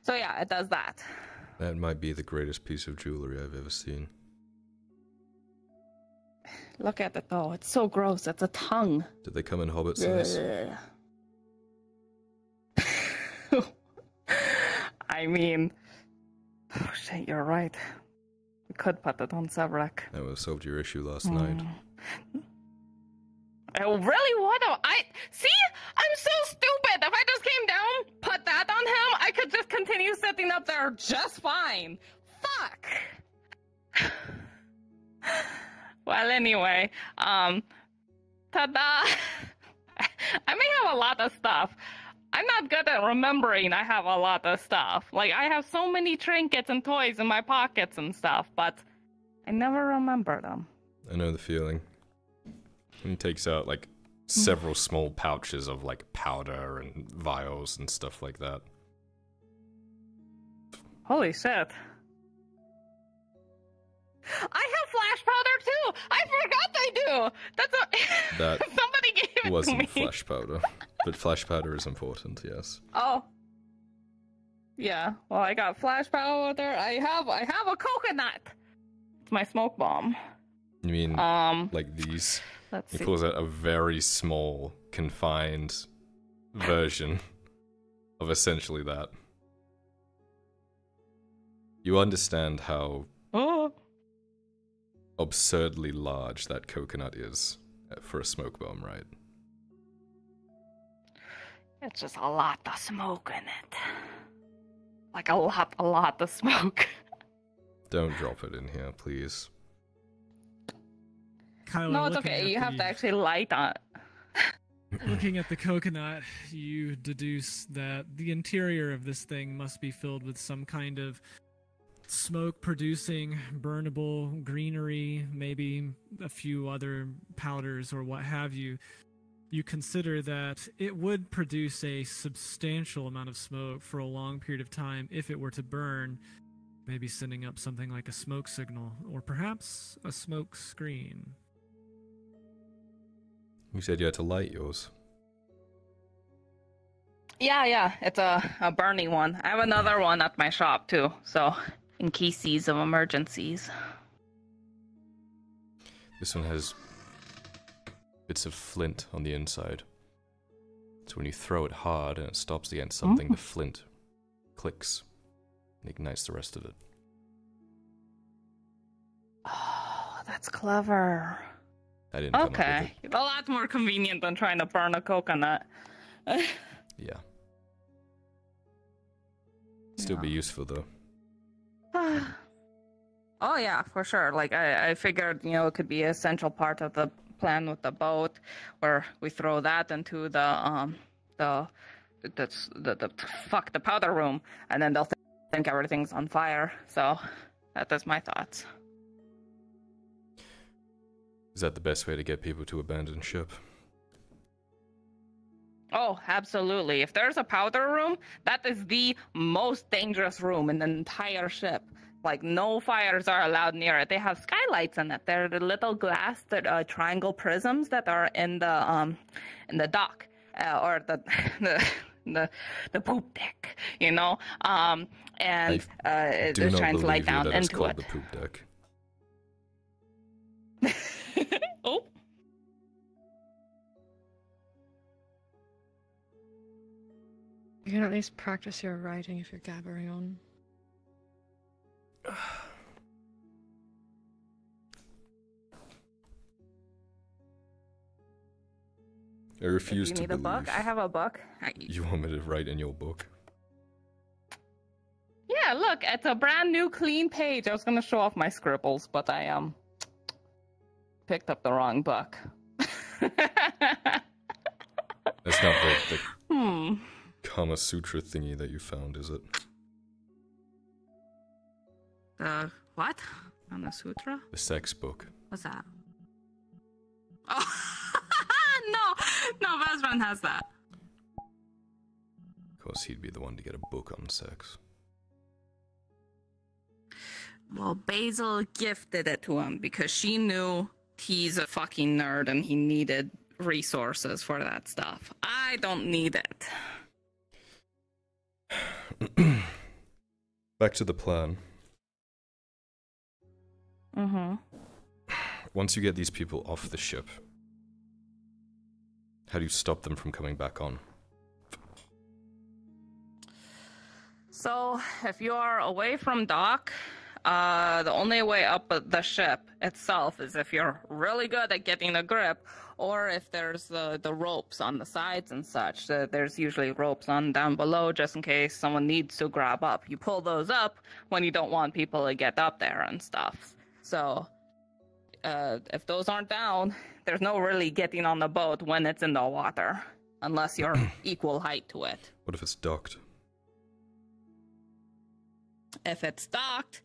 so yeah, it does that. That might be the greatest piece of jewelry I've ever seen. Look at it though; it's so gross. It's a tongue. Did they come in hobbit size? I mean, oh shit, you're right. Could put it on Sevrek. That would have solved your issue last night. I really would have. I see. I'm so stupid. If I just came down, put that on him, I could just continue sitting up there just fine. Fuck. well, anyway, um, ta-da! I may have a lot of stuff. I'm not good at remembering I have a lot of stuff. Like, I have so many trinkets and toys in my pockets and stuff, but I never remember them. I know the feeling. And he takes out like hmm. several small pouches of like powder and vials and stuff like that. Holy shit. I have flash powder too! I forgot I do! That's a. That Somebody gave it to wasn't me. flash powder, but flash powder is important. Yes. Oh. Yeah. Well, I got flash powder. I have. I have a coconut. It's my smoke bomb. You mean Um, like these? let's he see. pulls out a very small, confined version of essentially that. You understand how Oh. absurdly large that coconut is for a smoke bomb, right? It's just a lot of smoke in it. Like a lot, a lot of smoke. Don't drop it in here, please. Kyler, no, it's okay. at You have to actually light on. Looking at the coconut, you deduce that the interior of this thing must be filled with some kind of smoke producing, burnable greenery, maybe a few other powders or what have you. You consider that it would produce a substantial amount of smoke for a long period of time if it were to burn, maybe sending up something like a smoke signal or perhaps a smoke screen. You said you had to light yours. Yeah, yeah. It's a, a burning one. I have another one at my shop too. So, in cases of emergencies. This one has bits of flint on the inside. So when you throw it hard and it stops against hmm? something, the flint clicks and ignites the rest of it. Oh, that's clever. I didn't come up with Okay, a lot more convenient than trying to burn a coconut. Yeah. Still be useful though. oh yeah, for sure. Like I, I figured, you know, it could be a essential part of the plan with the boat, where we throw that into the um the the the, the fuck the powder room, and then they'll th- think everything's on fire. So that is my thoughts. Is that the best way to get people to abandon ship? Oh, absolutely. If there's a powder room, that is the most dangerous room in the entire ship. Like no fires are allowed near it. They have skylights in it. They're the little glass that uh, triangle prisms that are in the um in the dock uh, or the the the the poop deck, you know. Um and uh it Do it not shines light down that it's into called it. the poop deck. oh. You can at least practice your writing if you're gabbering on. I refuse you to need a believe book? I have a book. You want me to write in your book. Yeah, look, it's a brand new clean page. I was gonna show off my scribbles, but I um picked up the wrong book. That's not the, the Hmm. Kama Sutra thingy that you found, is it? The what? Kama Sutra? The sex book. What's that? Oh no, no, friend has that. Of course, he'd be the one to get a book on sex. Well, Basil gifted it to him because she knew he's a fucking nerd and he needed resources for that stuff. I don't need it. Back to the plan. Mm-hmm. Once you get these people off the ship, how do you stop them from coming back on? So, if you are away from dock, uh, the only way up the ship itself is if you're really good at getting a grip, or if there's the, the ropes on the sides and such. Uh, there's usually ropes on down below just in case someone needs to grab up. You pull those up when you don't want people to get up there and stuff. So, uh, if those aren't down, there's no really getting on the boat when it's in the water, unless you're equal height to it. What if it's docked? if it's docked,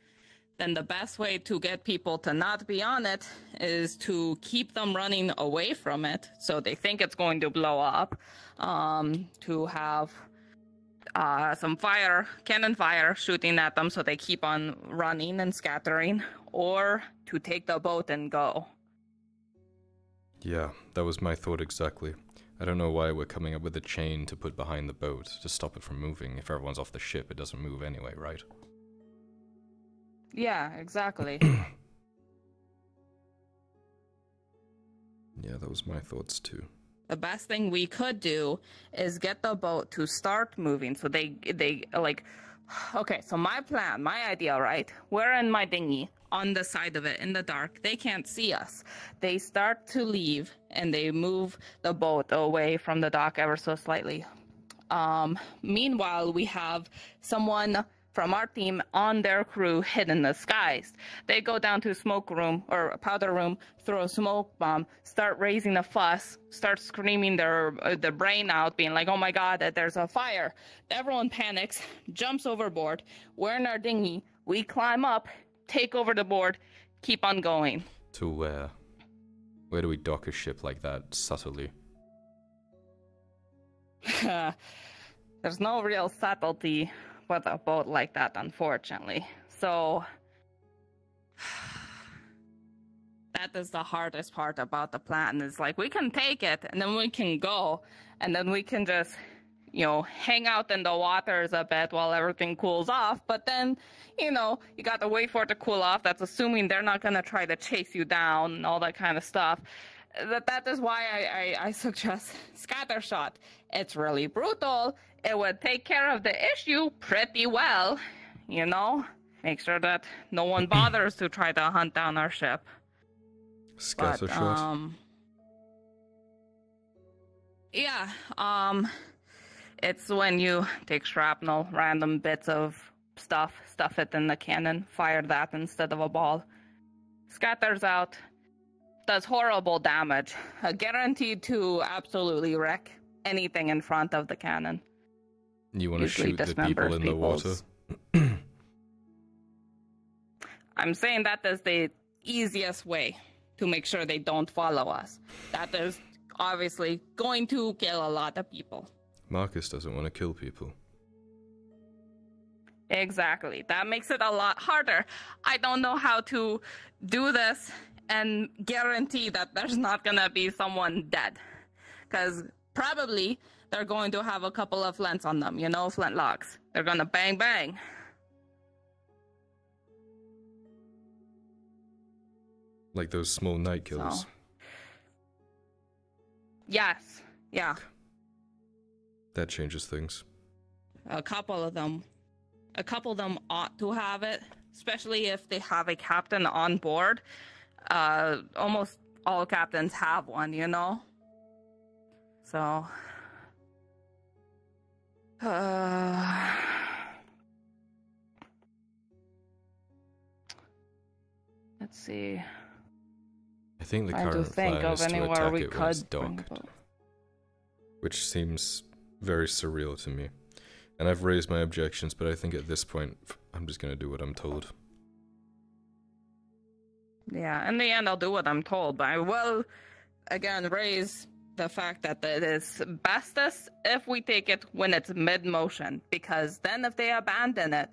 then the best way to get people to not be on it is to keep them running away from it so they think it's going to blow up. Um, to have uh, some fire, cannon fire, shooting at them so they keep on running and scattering, or to take the boat and go. Yeah, that was my thought exactly. I don't know why we're coming up with a chain to put behind the boat to stop it from moving. If everyone's off the ship, it doesn't move anyway, right? Yeah, exactly. Yeah, that was my thoughts too. The best thing we could do is get the boat to start moving. So they they like okay so my plan my idea right? We're in my dinghy on the side of it in the dark. They can't see us. They start to leave and they move the boat away from the dock ever so slightly. Um, meanwhile we have someone from our team on their crew hidden in the skies. They go down to smoke room or powder room, throw a smoke bomb, start raising a fuss, start screaming their uh, their brain out, being like, "Oh my god, there's a fire!" Everyone panics, jumps overboard. We're in our dinghy. We climb up, take over the board, keep on going. To where? Where do we dock a ship like that subtly? There's no real subtlety with a boat like that, unfortunately. So that is the hardest part about the plan. Is like we can take it and then we can go, and then we can just you know, hang out in the waters a bit while everything cools off. But then, you know, you got to wait for it to cool off. That's assuming they're not to try to chase you down and all that kind of stuff. That that is why I, I, I suggest scattershot. It's really brutal. It would take care of the issue pretty well, you know. Make sure that no one bothers to try to hunt down our ship. But, um, yeah, um, it's when you take shrapnel, random bits of stuff, stuff it in the cannon, fire that instead of a ball. Scatters out, does horrible damage, guaranteed to absolutely wreck anything in front of the cannon. You want to shoot the people in the water? I'm saying that is the easiest way to make sure they don't follow us. That is obviously going to kill a lot of people. Marcus doesn't want to kill people. Exactly. That makes it a lot harder. I don't know how to do this and guarantee that there's not going to be someone dead. Because probably they're going to have a couple of flints on them, you know, flintlocks. They're going to bang bang. Like those small night killers. So- Yes. Yeah. That changes things. A couple of them. A couple of them ought to have it, especially if they have a captain on board. Uh, almost all captains have one, you know? So. Uh, let's see. I think the Trying to current think plan of is to anywhere attack we it when it's could docked, which seems very surreal to me. And I've raised my objections, but I think at this point, I'm just gonna do what I'm told. Yeah, in the end, I'll do what I'm told, but I will, again, raise the fact that it is bestest if we take it when it's mid motion, because then if they abandon it,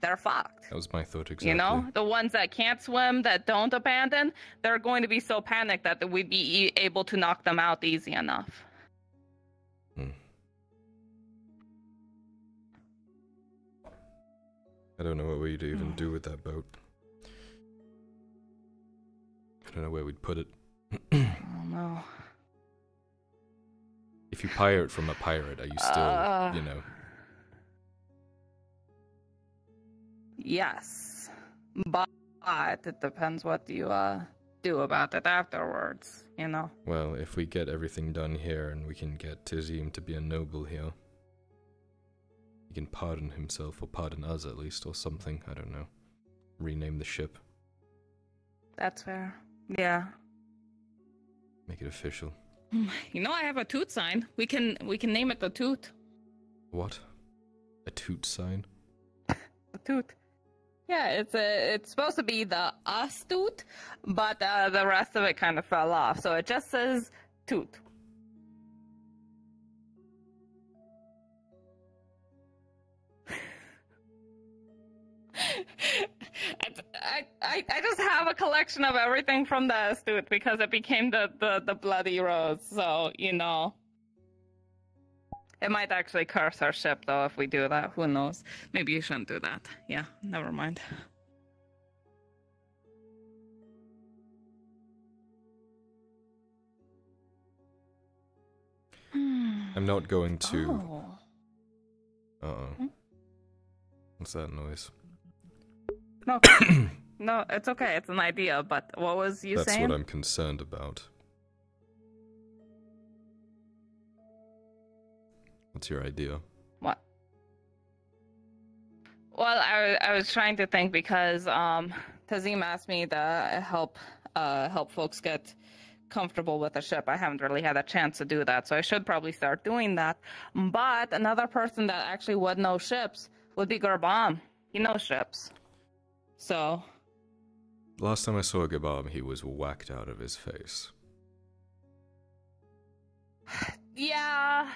they're fucked. That was my thought exactly. You know, the ones that can't swim, that don't abandon, they're going to be so panicked that we'd be able to knock them out easy enough. I don't know what we'd even Hmm. do with that boat. I don't know where we'd put it. Oh no. If you pirate from a pirate, are you still, Uh. you know? Yes, but it depends what you uh do about it afterwards. You know. Well, if we get everything done here and we can get Tizim to be a noble here, he can pardon himself or pardon us at least or something. I don't know. Rename the ship, That's fair. Yeah. make it official. You know, I have a toot sign. We can we can name it the toot. What? A toot sign? a toot. Yeah, it's a it's supposed to be the us toot, but uh, the rest of it kind of fell off, so it just says toot. I, I, I just have a collection of everything from the astute because it became the, the, the bloody rose. So, you know. It might actually curse our ship, though, if we do that. Who knows? Maybe you shouldn't do that. Yeah, never mind. I'm not going to. Oh. Uh oh. What's that noise? No, no, it's okay. It's an idea, but what was you That's saying? That's what I'm concerned about. What's your idea? What? Well, I, I was trying to think because um, Tazim asked me to help uh, help folks get comfortable with the ship. I haven't really had a chance to do that, so I should probably start doing that. But another person that actually would know ships would be Gurbam. He knows ships. So, Last time I saw Gabam, he was whacked out of his face. yeah,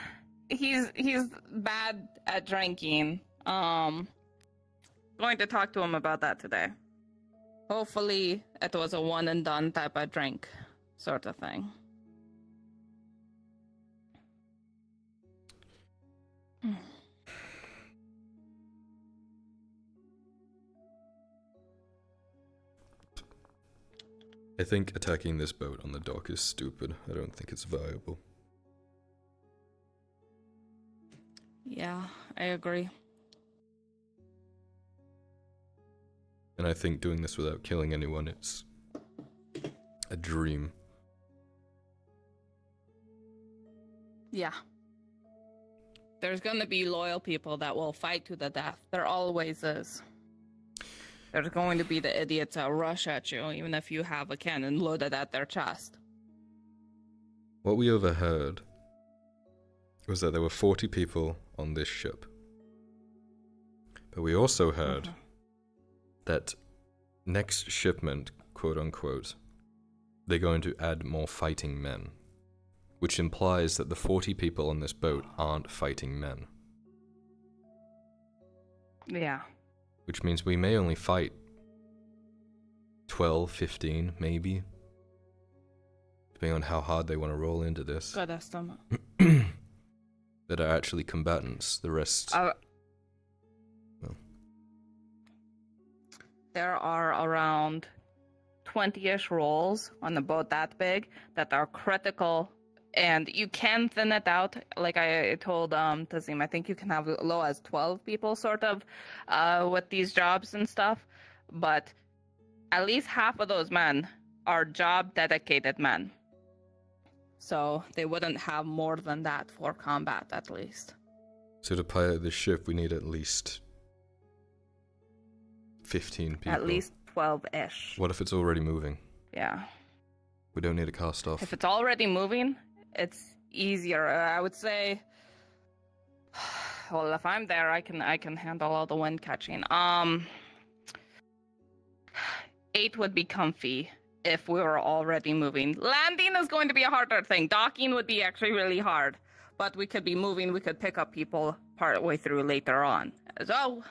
he's he's bad at drinking. Um, going to talk to him about that today. Hopefully, it was a one and done type of drink, sort of thing. I think attacking this boat on the dock is stupid. I don't think it's viable. Yeah, I agree. And I think doing this without killing anyone, it's a dream. Yeah. There's gonna be loyal people that will fight to the death. There always is. There's going to be the idiots that rush at you, even if you have a cannon loaded at their chest. What we overheard was that there were 40 people on this ship. But we also heard uh-huh. that next shipment, quote unquote, they're going to add more fighting men. Which implies that the 40 people on this boat aren't fighting men. Yeah. Which means we may only fight 12, 15, maybe. Depending on how hard they want to roll into this. Good estimate. that are actually combatants. The rest. Uh, Well. there are around 20-ish rolls on a boat that big that are critical and you can thin it out like i told um Tazim, i think you can have low as 12 people sort of uh with these jobs and stuff but at least half of those men are job dedicated men so they wouldn't have more than that for combat at least So to pilot this ship, we need at least 15 people. at least 12-ish What if it's already moving? yeah We don't need to cast off. If it's already moving, it's easier. Uh, I would say. Well, if I'm there, I can I can handle all the wind catching. Um, eight would be comfy if we were already moving. Landing is going to be a harder thing. Docking would be actually really hard, but we could be moving. We could pick up people part way through later on. So,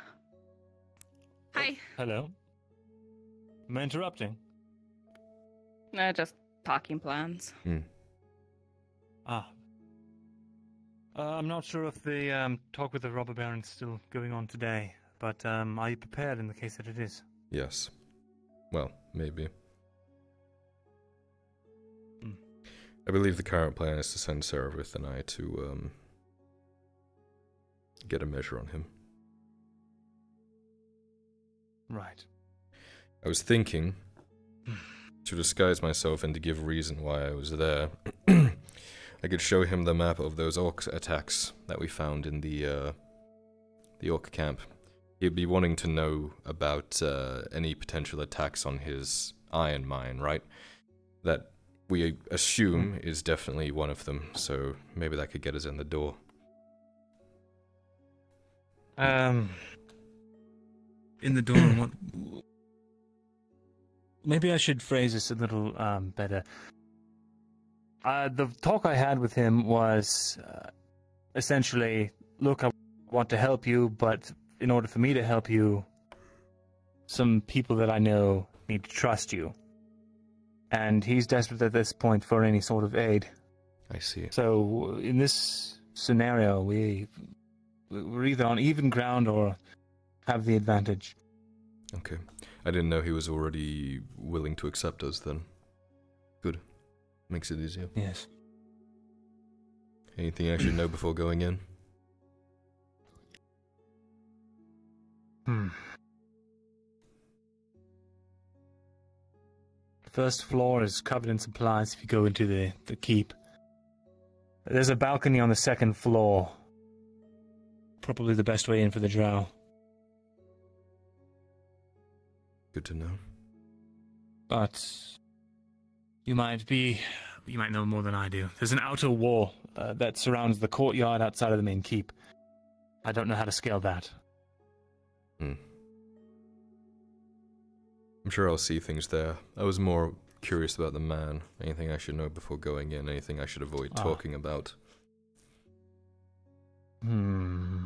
hi. Hello. Am I interrupting? No, just talking plans. Ah. Uh, I'm not sure if the um, talk with the robber baron's still going on today, but um, are you prepared in the case that it is? Yes. Well, maybe. I believe the current plan is to send Serapith and I to um, get a measure on him. Right. I was thinking to disguise myself and to give reason why I was there. I could show him the map of those orc attacks that we found in the uh, the orc camp. He'd be wanting to know about uh, any potential attacks on his iron mine, right? That we assume is definitely one of them. So maybe that could get us in the door. Um. In the door, what? Maybe I should phrase this a little um, better. Uh, the talk I had with him was uh, essentially, look, I want to help you, but in order for me to help you, some people that I know need to trust you. And he's desperate at this point for any sort of aid. I see. So in this scenario, we we're either on even ground or have the advantage. Okay. I didn't know he was already willing to accept us then. Makes it easier. Yes. Anything I should know before going in? Hmm. First floor is covered in supplies if you go into the, the keep. There's a balcony on the second floor. Probably the best way in for the drow. Good to know. But you might be you might know more than I do. There's an outer wall uh, that surrounds the courtyard outside of the main keep. I don't know how to scale that. Hmm. I'm sure I'll see things there. I was more curious about the man. Anything I should know before going in? Anything I should avoid Ah. talking about? Hmm.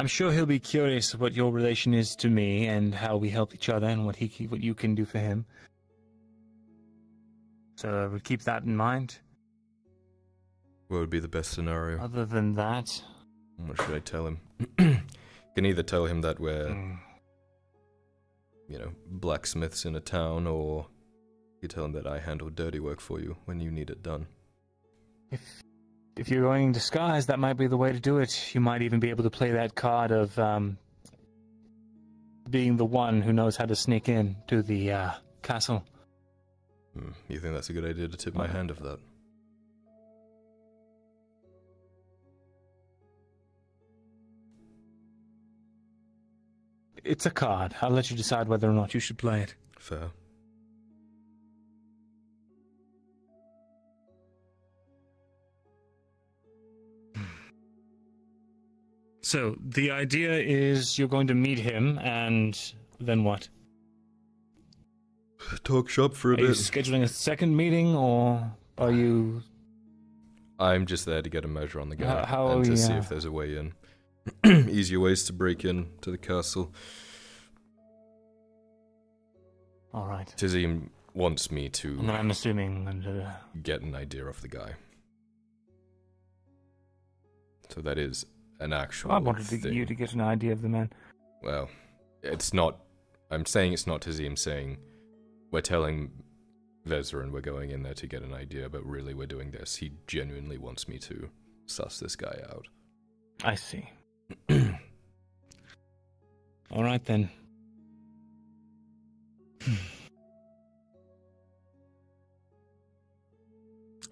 I'm sure he'll be curious what your relation is to me and how we help each other and what he what you can do for him. So I would keep that in mind. What would be the best scenario? Other than that, What should I tell him? can either tell him that we're, hmm. you know, blacksmiths in a town, or you tell him that I handle dirty work for you when you need it done. if if you're going in disguise, that might be the way to do it. You might even be able to play that card of um, being the one who knows how to sneak in to the uh, castle. Hmm, you think that's a good idea to tip my hand of that? It's a card. I'll let you decide whether or not you should play it. Fair. So the idea is you're going to meet him, and then what? Talk shop for a Are you scheduling a second meeting, or are you? I'm just there to get a measure on the guy How- how and to we, see uh, if there's a way in. Easier ways to break in to the castle. All right. Tizim wants me to And then I'm assuming. And, uh, get an idea of the guy. So that is an actual I wanted to, thing. you to get an idea of the man. Well, it's not. I'm saying it's not Tizzy. I'm saying we're telling Vezeran we're going in there to get an idea, but really we're doing this. He genuinely wants me to suss this guy out. I see. All right then.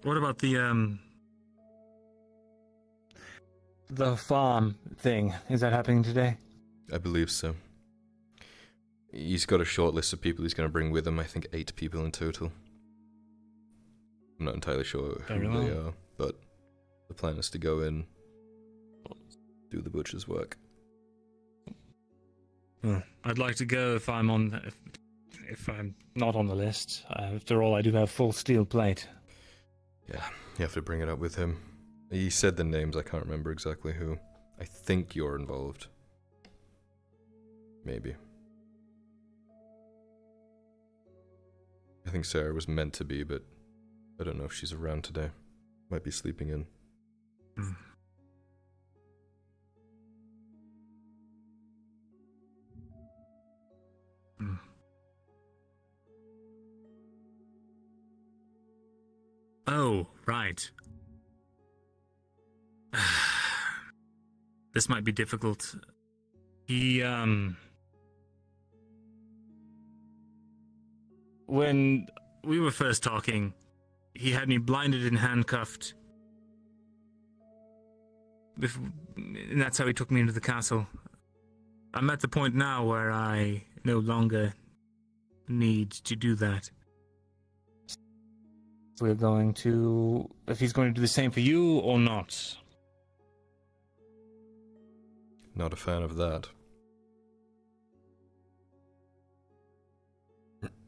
What about the um the farm thing? Is that happening today? I believe so. He's got a short list of people he's going to bring with him. I think eight people in total. I'm not entirely sure Very who they well. are, but the plan is to go in, do the butcher's work. Well, I'd like to go if I'm on if, if I'm not on the list. Uh, after all, I do have full steel plate. Yeah, you have to bring it up with him. He said the names, I can't remember exactly who. I think you're involved. Maybe. I think Sarah was meant to be, but I don't know if she's around today. Might be sleeping in. Oh, right. this might be difficult. He, um. When we were first talking, he had me blinded and handcuffed. And that's how he took me into the castle. I'm at the point now where I no longer need to do that. We're going to. If he's going to do the same for you or not. Not a fan of that.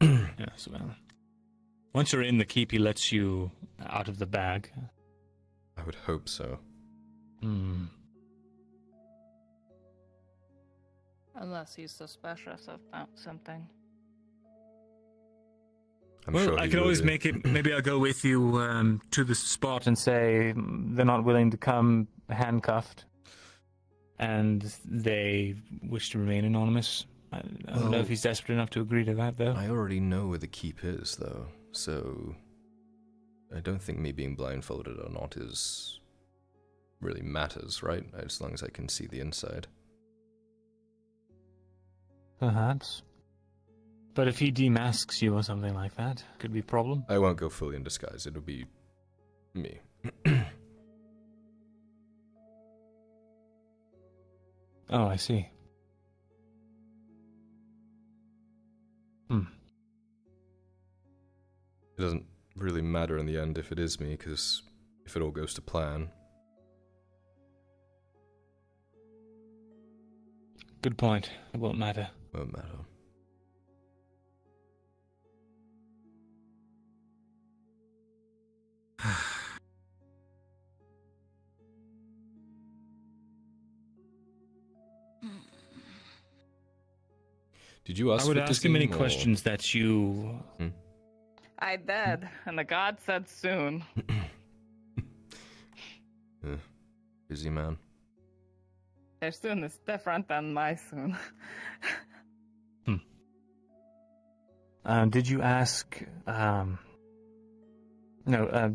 yes, well. Once you're in, the keep he lets you out of the bag. I would hope so. Hmm. Unless he's suspicious about something. I'm well, sure I he can always be. make it. Maybe I'll go with you um, to the spot and say they're not willing to come handcuffed, and they wish to remain anonymous. I, I don't know if he's desperate enough to agree to that, though. I already know where the keep is, though, so I don't think me being blindfolded or not is really matters, right? As long as I can see the inside. Perhaps. But if he demasks you or something like that, could be a problem. I won't go fully in disguise. It'll be me. Oh, I see. Hmm. It doesn't really matter in the end if it is me, because if it all goes to plan, Good point. It won't matter. won't matter. Did you ask I would for ask him any or- questions that you. Hmm? I did, and the god said soon. Uh, busy man. Their soon is different than my soon. Um, did you ask? Um, no. Uh,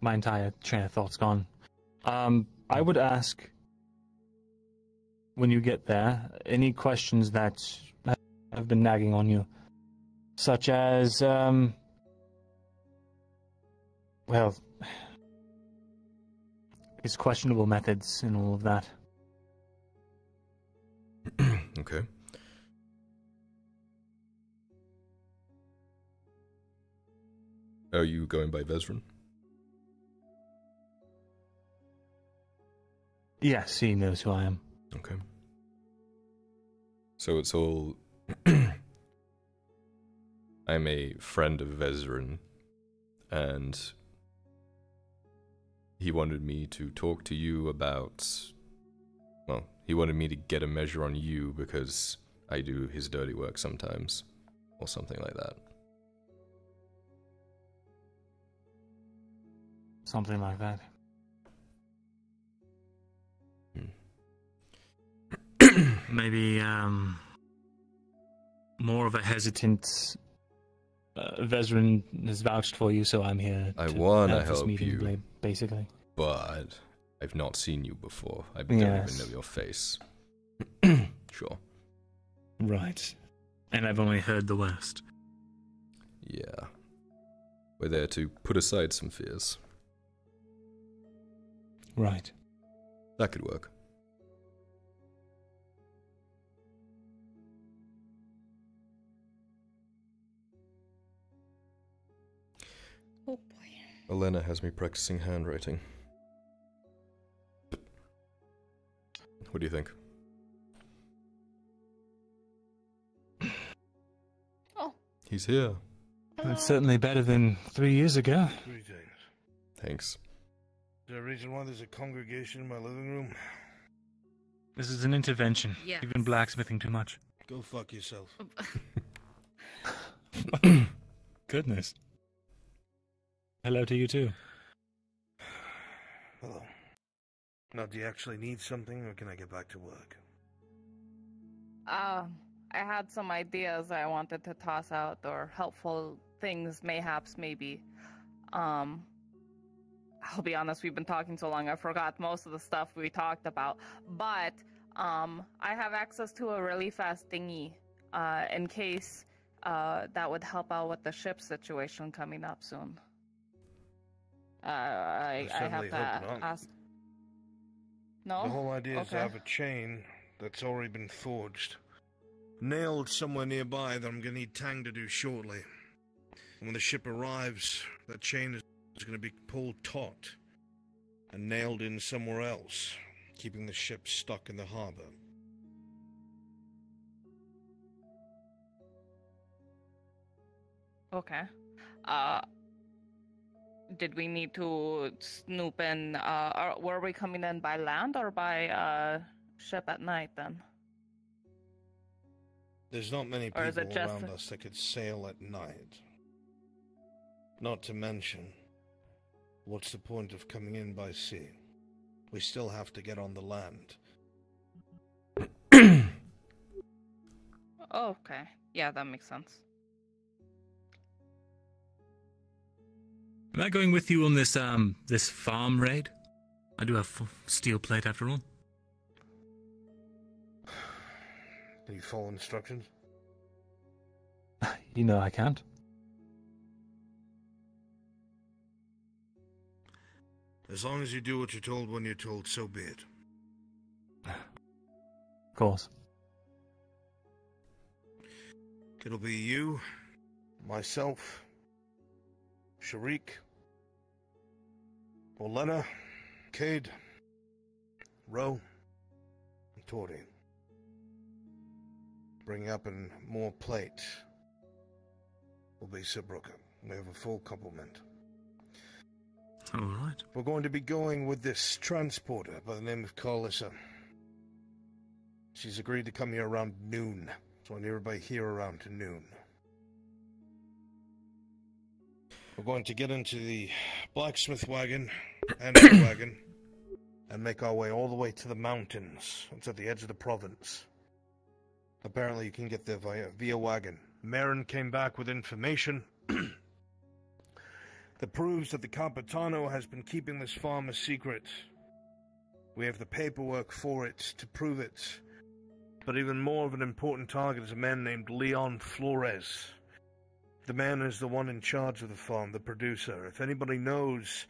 my entire train of thought's gone. Um, I would ask when you get there any questions that have been nagging on you, such as, um, well, his questionable methods and all of that. okay. Are you going by Vezran? Yes, he knows who I am. Okay. So it's all. I'm a friend of Vezran, and he wanted me to talk to you about. Well, he wanted me to get a measure on you because I do his dirty work sometimes, or something like that. Something like that. Maybe um, more of a hesitant. Uh, Vezran has vouched for you, so I'm here. I to wanna have help meeting, you. Basically, But I've not seen you before. I don't even know your face. sure. right. And I've only heard the worst. Yeah. We're there to put aside some fears. Right. That could work. Elena has me practicing handwriting. What do you think? Oh. He's here. It's certainly better than three years ago. Greetings. Thanks. Is there a reason why there's a congregation in my living room? This is an intervention. Yes. You've been blacksmithing too much. Go fuck yourself. Goodness. Hello to you too. Hello. Now, do you actually need something, or can I get back to work? Uh, I had some ideas I wanted to toss out, or helpful things, mayhaps, maybe. Um, I'll be honest, we've been talking so long, I forgot most of the stuff we talked about. But, um, I have access to a really fast dinghy, uh, in case, uh, that would help out with the ship situation coming up soon. Uh, I, I have to ask. No? The whole idea is to have a chain that's already been forged, nailed somewhere nearby that I'm going to need Tang to do shortly. And when the ship arrives, that chain is, is going to be pulled taut and nailed in somewhere else, keeping the ship stuck in the harbor. Okay. Uh, did we need to snoop in? Uh, or were we coming in by land or by uh, ship at night then? There's not many people it just around us that could sail at night. Not to mention, what's the point of coming in by sea? We still have to get on the land. Oh, okay. Yeah, that makes sense. Am I going with you on this um this farm raid? I do have f- steel plate after all. Can you follow instructions? You know I can't. As long as you do what you're told when you're told, so be it. Of course. It'll be you, myself, Sharik, Olena, Cade, Ro, and Tori. Bringing up in more plate will be Sabruka. We have a full complement. All right. We're going to be going with this transporter by the name of Carlissa. She's agreed to come here around noon, so I need everybody here around noon. We're going to get into the blacksmith wagon and the wagon and make our way all the way to the mountains. It's at the edge of the province. Apparently, you can get there via, via wagon. Marin came back with information that proves that the Capitano has been keeping this farm a secret. We have the paperwork for it to prove it. But even more of an important target is a man named Leon Flores. The man is the one in charge of the farm, the producer. If anybody knows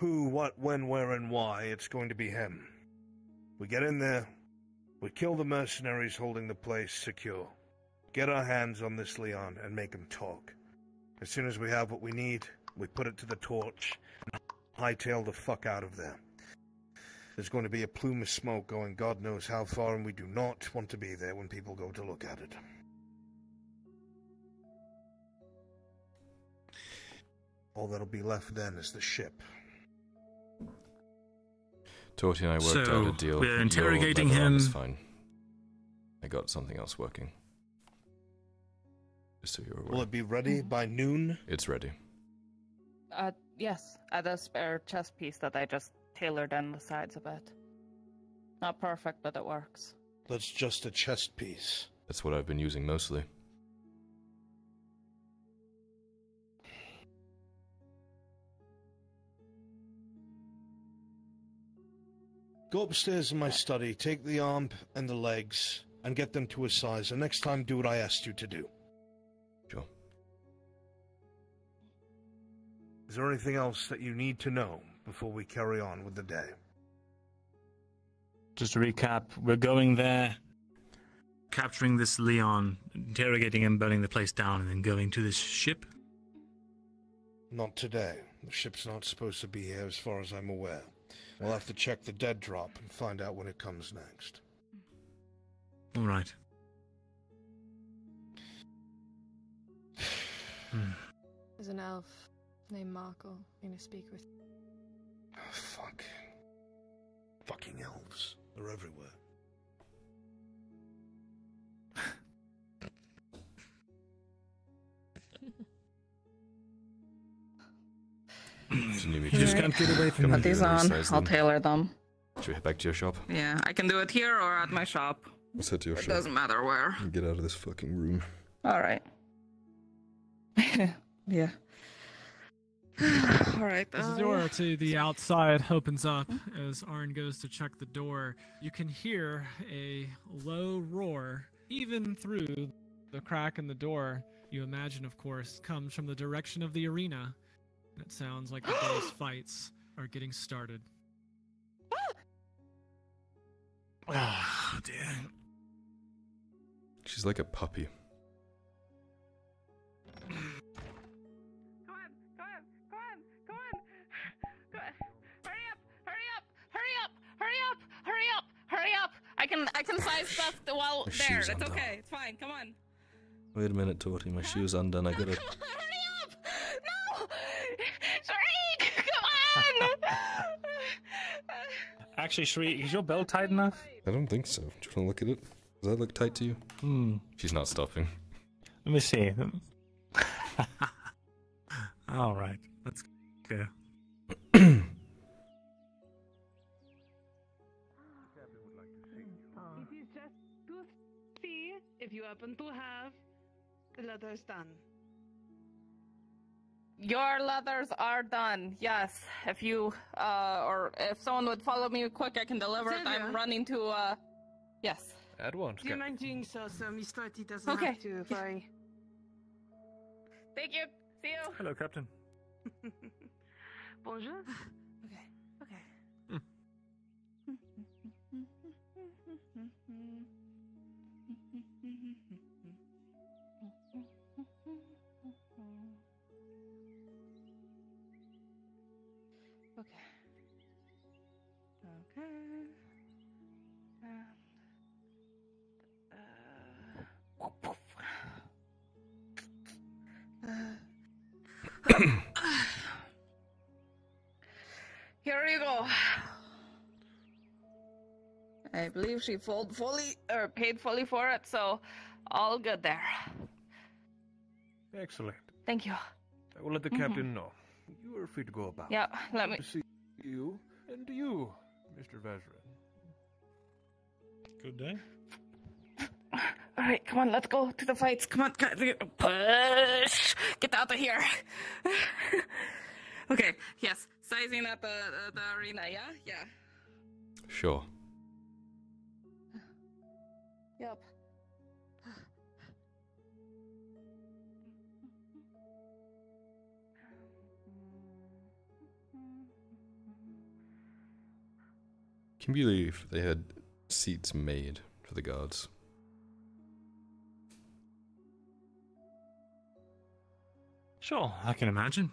who, what, when, where, and why, it's going to be him. We get in there, we kill the mercenaries holding the place secure, get our hands on this Leon, and make him talk. As soon as we have what we need, we put it to the torch, and hightail the fuck out of there. There's going to be a plume of smoke going God knows how far, and we do not want to be there when people go to look at it. All that'll be left then is the ship. Torty and I worked So, out a deal. we're interrogating leather arm is him. fine. I got something else working. Just so you're aware. Will it be ready by noon? It's ready. Uh, yes, add a spare chest piece that I just tailored on the sides a bit. Not perfect, but it works. That's just a chest piece. That's what I've been using mostly. Go upstairs in my study, take the arm and the legs, and get them to a size, and next time do what I asked you to do. Sure. Is there anything else that you need to know before we carry on with the day? Just to recap, we're going there, capturing this Leon, interrogating him, burning the place down, and then going to this ship. Not today. The ship's not supposed to be here as far as I'm aware. We'll have to check the dead drop and find out when it comes next. All right. There's an elf named Marco. I'm gonna speak with. Oh, fuck. Fucking elves. They're everywhere. You just can't get away from Put these on. I'll tailor them. Should we head back to your shop? Yeah, I can do it here or at my shop. Let's head to your It shop. doesn't matter where. Get out of this fucking room. All right. yeah. All right. As uh, the door to the outside opens up as Arn goes to check the door, you can hear a low roar even through the crack in the door. You imagine, of course, comes from the direction of the arena. And it sounds like the day's fights are getting started. Ah, oh, dear. She's like a puppy. Go on, go on, go on, go on. Go on. Hurry up, hurry up, hurry up, hurry up, hurry up, hurry up. I can I can size stuff the- while My there. shoes It's undone. okay. It's fine. Come on. Wait a minute, Torty. My shoe's undone. I gotta. Hurry up! No! Shriek! Come on! Actually, Shri, is your belt tight enough? I don't think so. Do you want to look at it? Does that look tight to you? Hmm. She's not stopping. Let me see. All right. Let's go. It is just to see if you happen to have the letters done. Your leathers are done. Yes. If you uh or if someone would follow me quick, I can deliver it. I'm running to uh yes. That won't Do you mind doing so so Miss Torty doesn't Okay. have to worry? Thank you. See you. Hello, Captain. Bonjour. Okay. And, uh, Here you go. I believe she full, fully or paid fully for it, so all good there. Excellent. Thank you. I will let the captain know. You are free to go about. Yeah, let me- To see you and you, Mr. Vezrin. Good day. All right, come on, let's go to the fights. Come on, guys, push. Get out of here. okay, yes, sizing up the, the the arena. Yeah, yeah. Sure. Yep. Can you believe they had seats made for the guards? Sure, I can imagine.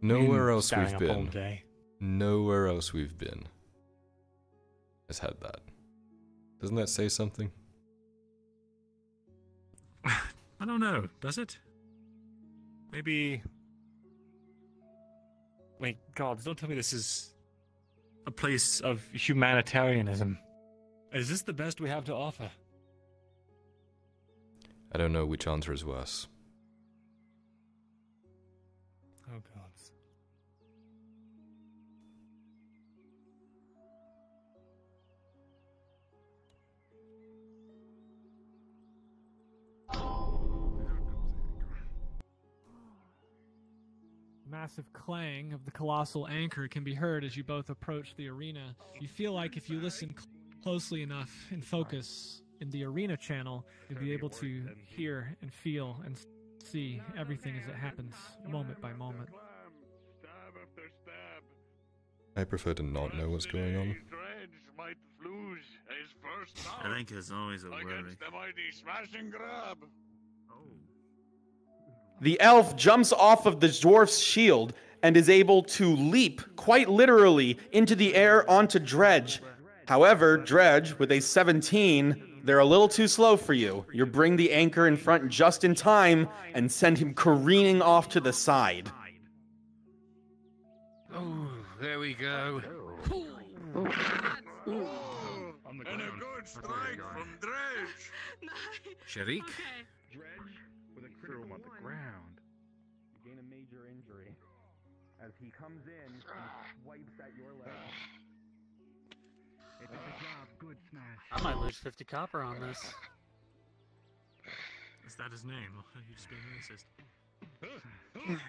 Nowhere else we've been. day. Nowhere else we've been has had that. Doesn't that say something? I don't know. Does it? Maybe. Wait, God! don't tell me this is a place of humanitarianism. Is this the best we have to offer? I don't know which answer is worse. Massive clang of the colossal anchor can be heard as you both approach the arena. You feel like if you listen cl- closely enough and focus in the arena channel, you'll be able to hear and feel and see everything as it happens, moment by moment. I prefer to not know what's going on. Dredge might lose his first I think it's always a worry. Against the mighty smash and grab. The elf jumps off of the dwarf's shield and is able to leap, quite literally, into the air onto Dredge. However, Dredge, with a 17, they're a little too slow for you. You bring the anchor in front just in time and send him careening off to the side. Oh, there we go. And a good strike from Dredge. Sharik? with a critical on the ground. You gain a major injury as he comes in and swipes at your leg. It's a job, good smash. I might lose 50 copper on this. Is that his name? You just being racist.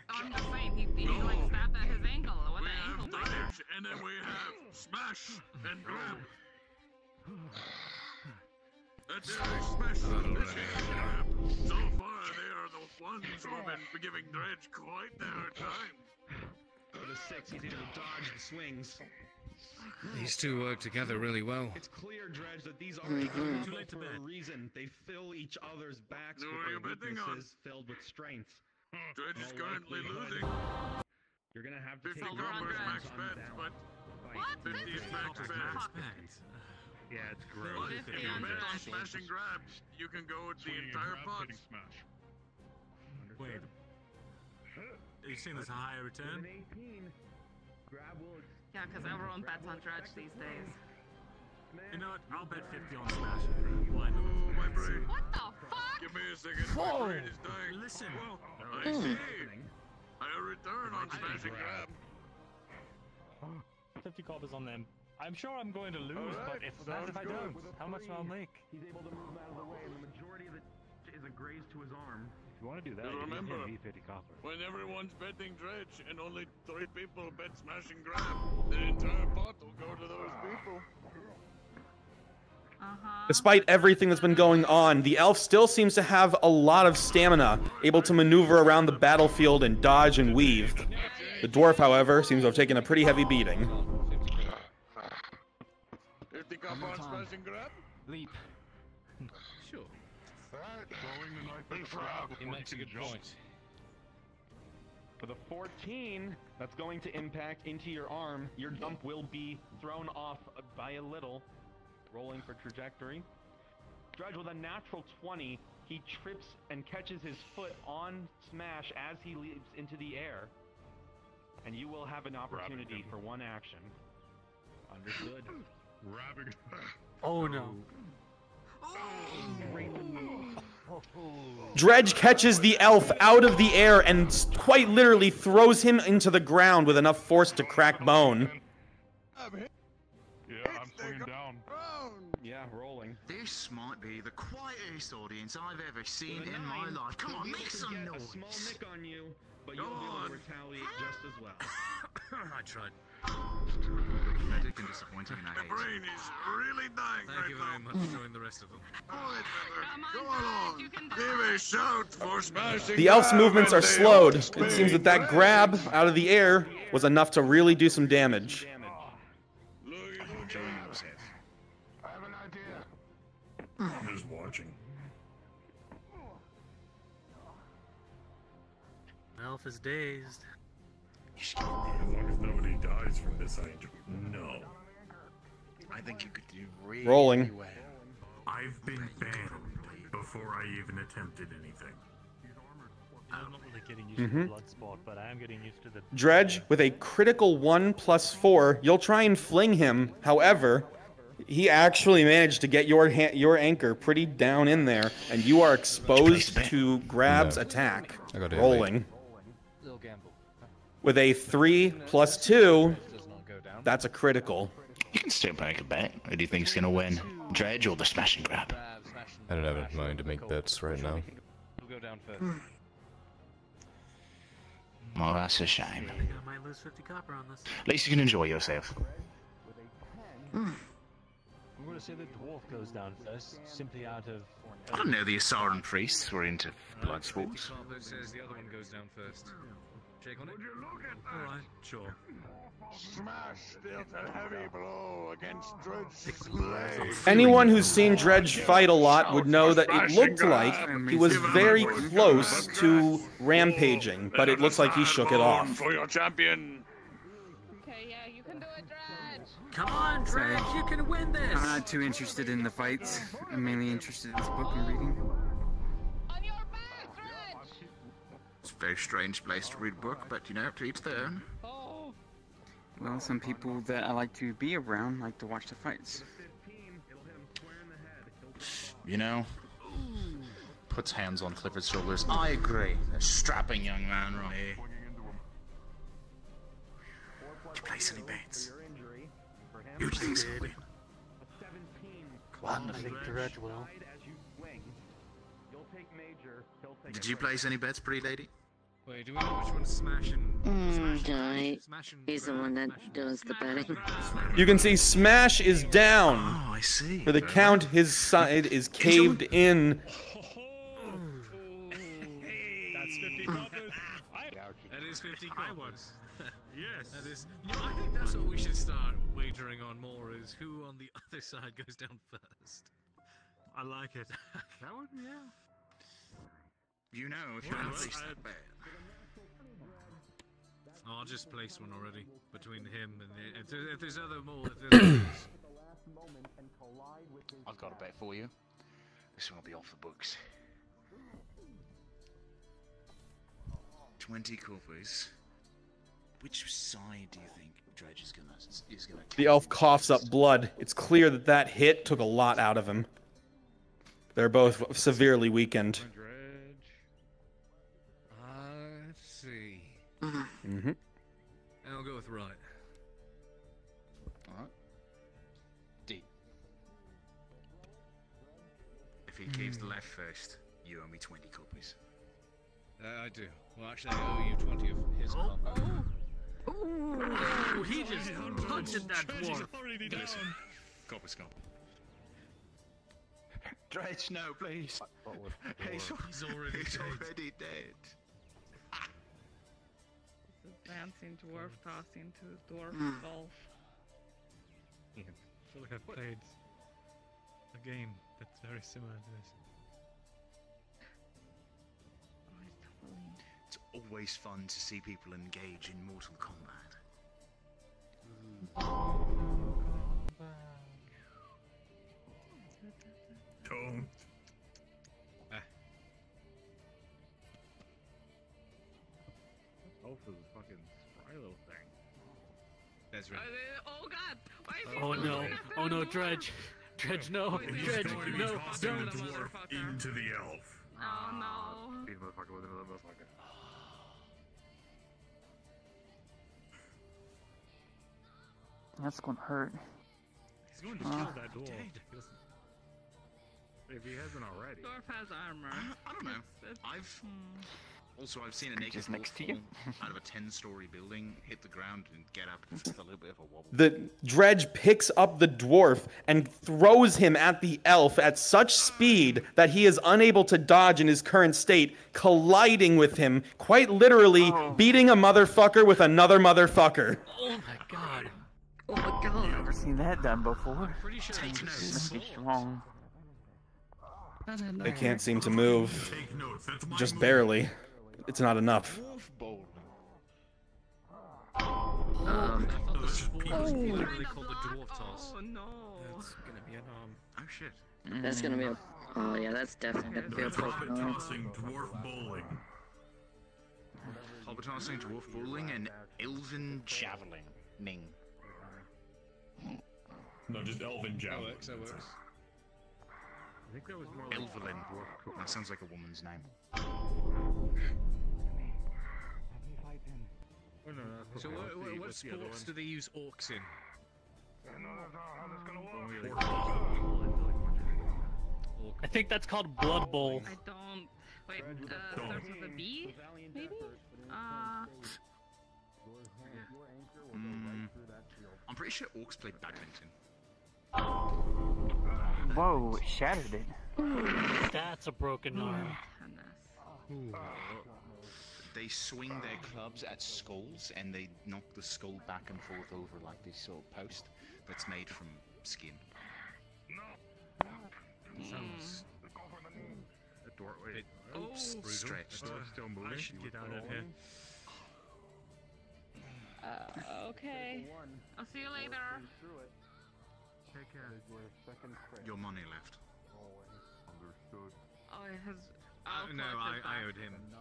I'm just saying, he, he like stabbed at his ankle with We an have ankle biter. And then we have smash and grab. That's very special oh, fishing grab. So far, they are the ones who have been giving Dredge quite the hard time. With a six, he's able to dodge the swings. These two work together really well. It's clear, Dredge, that these are Mhm. equal for a reason. They fill each other's backs Who with are their you betting on? weaknesses filled with strengths. Dredge is In all currently losing. You're gonna have to 50 take copper is one max round bets, but 50 is max bets. Yeah, it's But gross. if you bet on smash and grab, you can go with the entire pot. Wait. Are you saying there's a higher return? Grab will Yeah, because everyone bets on Dredge these days. You know what? I'll bet 50 on Smash. Why not? Oh, my brain. What the fuck? Give me a second. Whoa. My brain is dying. Listen. Well, I see. I return on smash and grab. 50 coppers on them. I'm sure I'm going to lose, but if, sounds if I don't? How much will I make? He's able to move out of the way, and the majority of it is a graze to his arm. If you want to do that, Just you remember, can be 50 copper. when everyone's betting dredge and only three people bet smash and grab, the entire pot will go to those people. Uh-huh. Despite everything that's been going on, the elf still seems to have a lot of stamina, able to maneuver around the battlefield and dodge and weave. The dwarf, however, seems to have taken a pretty heavy beating. 50 copper on smash and grab? Leap. Sure. Throwing the knife frog. He makes a good point. With a 14, that's going to impact into your arm. Your jump will be thrown off by a little, rolling for trajectory. Dredge with a natural 20, he trips and catches his foot on Smash as he leaps into the air. And you will have an opportunity for one action. Understood. Grabbing. Oh no. Dredge catches the elf out of the air and quite literally throws him into the ground with enough force to crack bone. Yeah, I'm swinging down. Yeah, rolling. This might be the quietest audience I've ever seen in my life. Come on, you make can some get noise. A small nick on you, but you'll be able to retaliate just as well. I tried. Pathetic and disappointing, and I The brain is really dying Thank right you now. very much. Join the rest of them. Alright, Feather, Go along. Give a shout for smashing. The elf's movements are slowed. It seems that that grab out of the air was enough to really do some damage. Elf is dazed. As long as nobody dies from this, I enjoy. No. I think you could do really Rolling. well. I've been banned before I even attempted anything. I'm not really getting used Mhm. to the blood sport, but I am getting used to the Dredge, with a critical 1 plus 4, you'll try and fling him. However, he actually managed to get your ha- your anchor pretty down in there, and you are exposed to Grab's No. attack. I got Rolling. Little gamble. With a 3 plus 2, that's a critical. You can still make a bet. Who do you think's gonna win? Dredge or the smash and grab? I don't have a mind to make bets right now. We'll go down first. Well, that's a shame. I might lose 50 copper on this. At least you can enjoy yourself. I'm going to say the dwarf goes down first, simply out of. I don't know the Asaran priests were into blood sports. Says the other one goes down first. Hmm. Shake on it. Alright, sure. Smash dealt a heavy blow against Dredge's blade. Anyone who's seen Dredge fight a lot would know that it looked like he was very close to rampaging, but it looks like he shook it off. For your champion. Okay, yeah, you can do it, Dredge. Come on, Dredge, you can win this! I'm not too interested in the fights. I'm mainly interested in this book I'm reading. Very strange place to read a book, but you know, to each their own. Well, some people that I like to be around like to watch the fights. You know, puts hands on Clifford's shoulders. I agree. A strapping young man right here. Did you place any bets? Who do you think's gonna win? I think Dredge will. Did you place any bets, pretty lady? Wait, do we know which one's smash and Mm, Johnny. He's the one that does the betting. You can see Smash is down. Oh, I see. For the count, his side is caved in. That's 50 coppers. that is 50 coppers. yes. That is. You know, I think that's what we should start wagering on more is who on the other side goes down first. I like it. that would, yeah. You know, if you Well, don't place I- that bet. Oh, I'll just place one already between him and the, if, there, if there's other more. If there's. I've got a bet for you. This one will be off the books. Twenty coppers. Which side do you think Dredge is gonna is gonna? The elf coughs up blood. It's clear that that hit took a lot out of him. They're both severely weakened. See. hmm And I'll go with right. Alright. D. If he keeps the left first, you owe me twenty copies. Uh, I do. Well, actually, I owe you 20 of his combo. Ooh, he just punched that dwarf. Listen, coppers comp. Dredge, no, please. He's, He's already he's dead. already dead. This is dancing dwarf tossing to dwarf Mm. golf. I feel like I've played a game that's very similar to this. It's always fun to see people engage in Mortal Kombat. Don't. Oh, little thing. That's right. Oh god! Why is he Oh no! Oh no, Dredge! Dredge, no! He's Dredge, going to be no! tossing Don't! the dwarf into the elf. Oh no. Beat a motherfucker with another motherfucker. That's gonna hurt. He's going to Uh, kill that dwarf. If he hasn't already. Dwarf has armor. I don't know. It's- it's- I've hmm. Also I've seen a naked Just next to you. out of a ten-story building, hit the ground, and get up with a little bit of a wobble. The dredge picks up the dwarf and throws him at the elf at such speed that he is unable to dodge in his current state, colliding with him, quite literally oh. beating a motherfucker with another motherfucker. Oh my god. Oh my god. Never seen that done before. Pretty sure Take it's notes. Must be strong. They can't seem to move. Just barely. It's not enough. Um, literally called the dwarf toss. Oh no. That's gonna be. Oh shit. That's gonna be a. Oh yeah, that's definitely gonna be a Pokemon. tossing dwarf bowling. Hobbit tossing, dwarf bowling, and elven javelin. Ning. No, just elven That javelin. works, that works. I think that was more like Elvelin. That sounds like a woman's name. Oh, no, no, that's So what, what, what what's the other sports do they use orcs in? I think that's called Blood Bowl. I don't. Wait, uh, starts with a B? Maybe? Uh. Mm, I'm pretty sure orcs play badminton. Whoa, it shattered it. That's a broken arm. They swing their clubs at skulls and they knock the skull back and forth over like this sort of post that's made from skin. Sounds. A dwarf. Wait. Oh, stretched. The dwarf's still moving. I should get out of here. Uh, okay. I'll see you later. Take care. Your money left. Oh, it has. Uh, I'll no, I, I owed him Uh,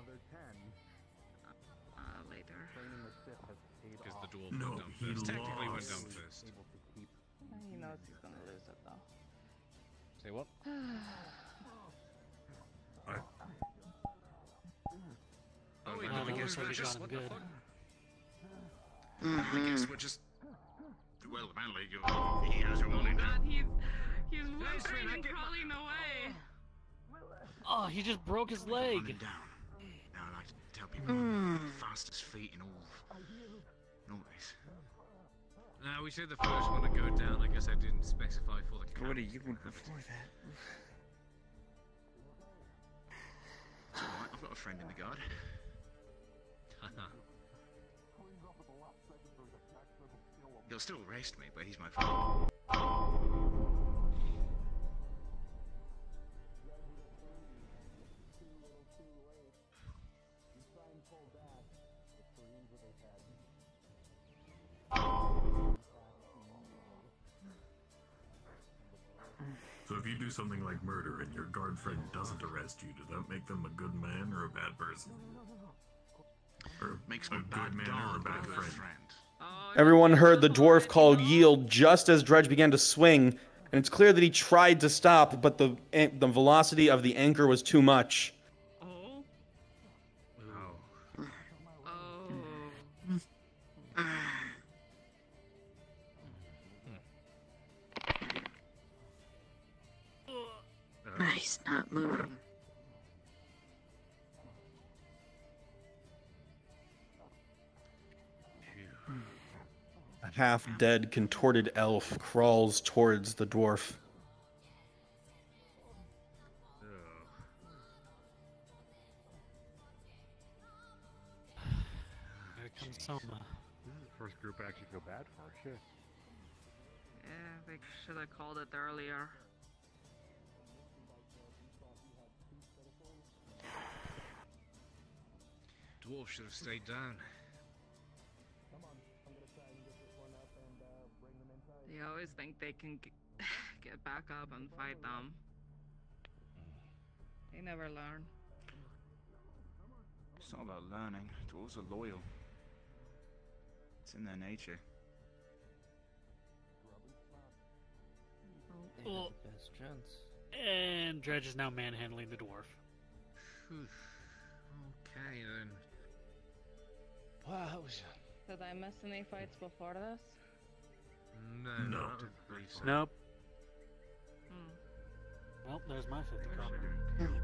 later. because the dwarf No, went down first. Technically went lost. down first. He knows he's gonna lose it though. Say what? Oh, wait, Oh, no, I guess we're just. him What the good. fuck? Mm-hmm. I guess we're just. Well, apparently you- oh, he has your oh, money now. God, he's he's whimpering and crawling away. Oh, he just broke his leg. Down. Now I like to tell people I'm the fastest feet in all of in all this. Now we said the first one to go down. I guess I didn't specify for the. What are count. you doing before that? It's alright, I've got a friend in the guard. He'll still arrest me, but he's my friend. Do something like murder and your guard friend doesn't arrest you, does that make them a good man or a bad person? Or Makes a them a bad good man or a bad friend? friend. Everyone heard the dwarf call yield just as Dredge began to swing, and it's clear that he tried to stop, but the eh, the velocity of the anchor was too much. Nice, not moving. A half dead, contorted elf crawls towards the dwarf. Here comes Soma. This is the first group I actually feel bad for. Shit. Yeah, they should have called it earlier. Dwarf should have stayed down. They always think they can g- get back up and fight them. They never learn. It's not about learning. Dwarves are loyal. It's in their nature. Oh. And Dredge is now manhandling the dwarf. okay then. Wow, that was. Did I miss any fights before this? No, No. not so. Nope. Hmm. Well, there's my 50 copy.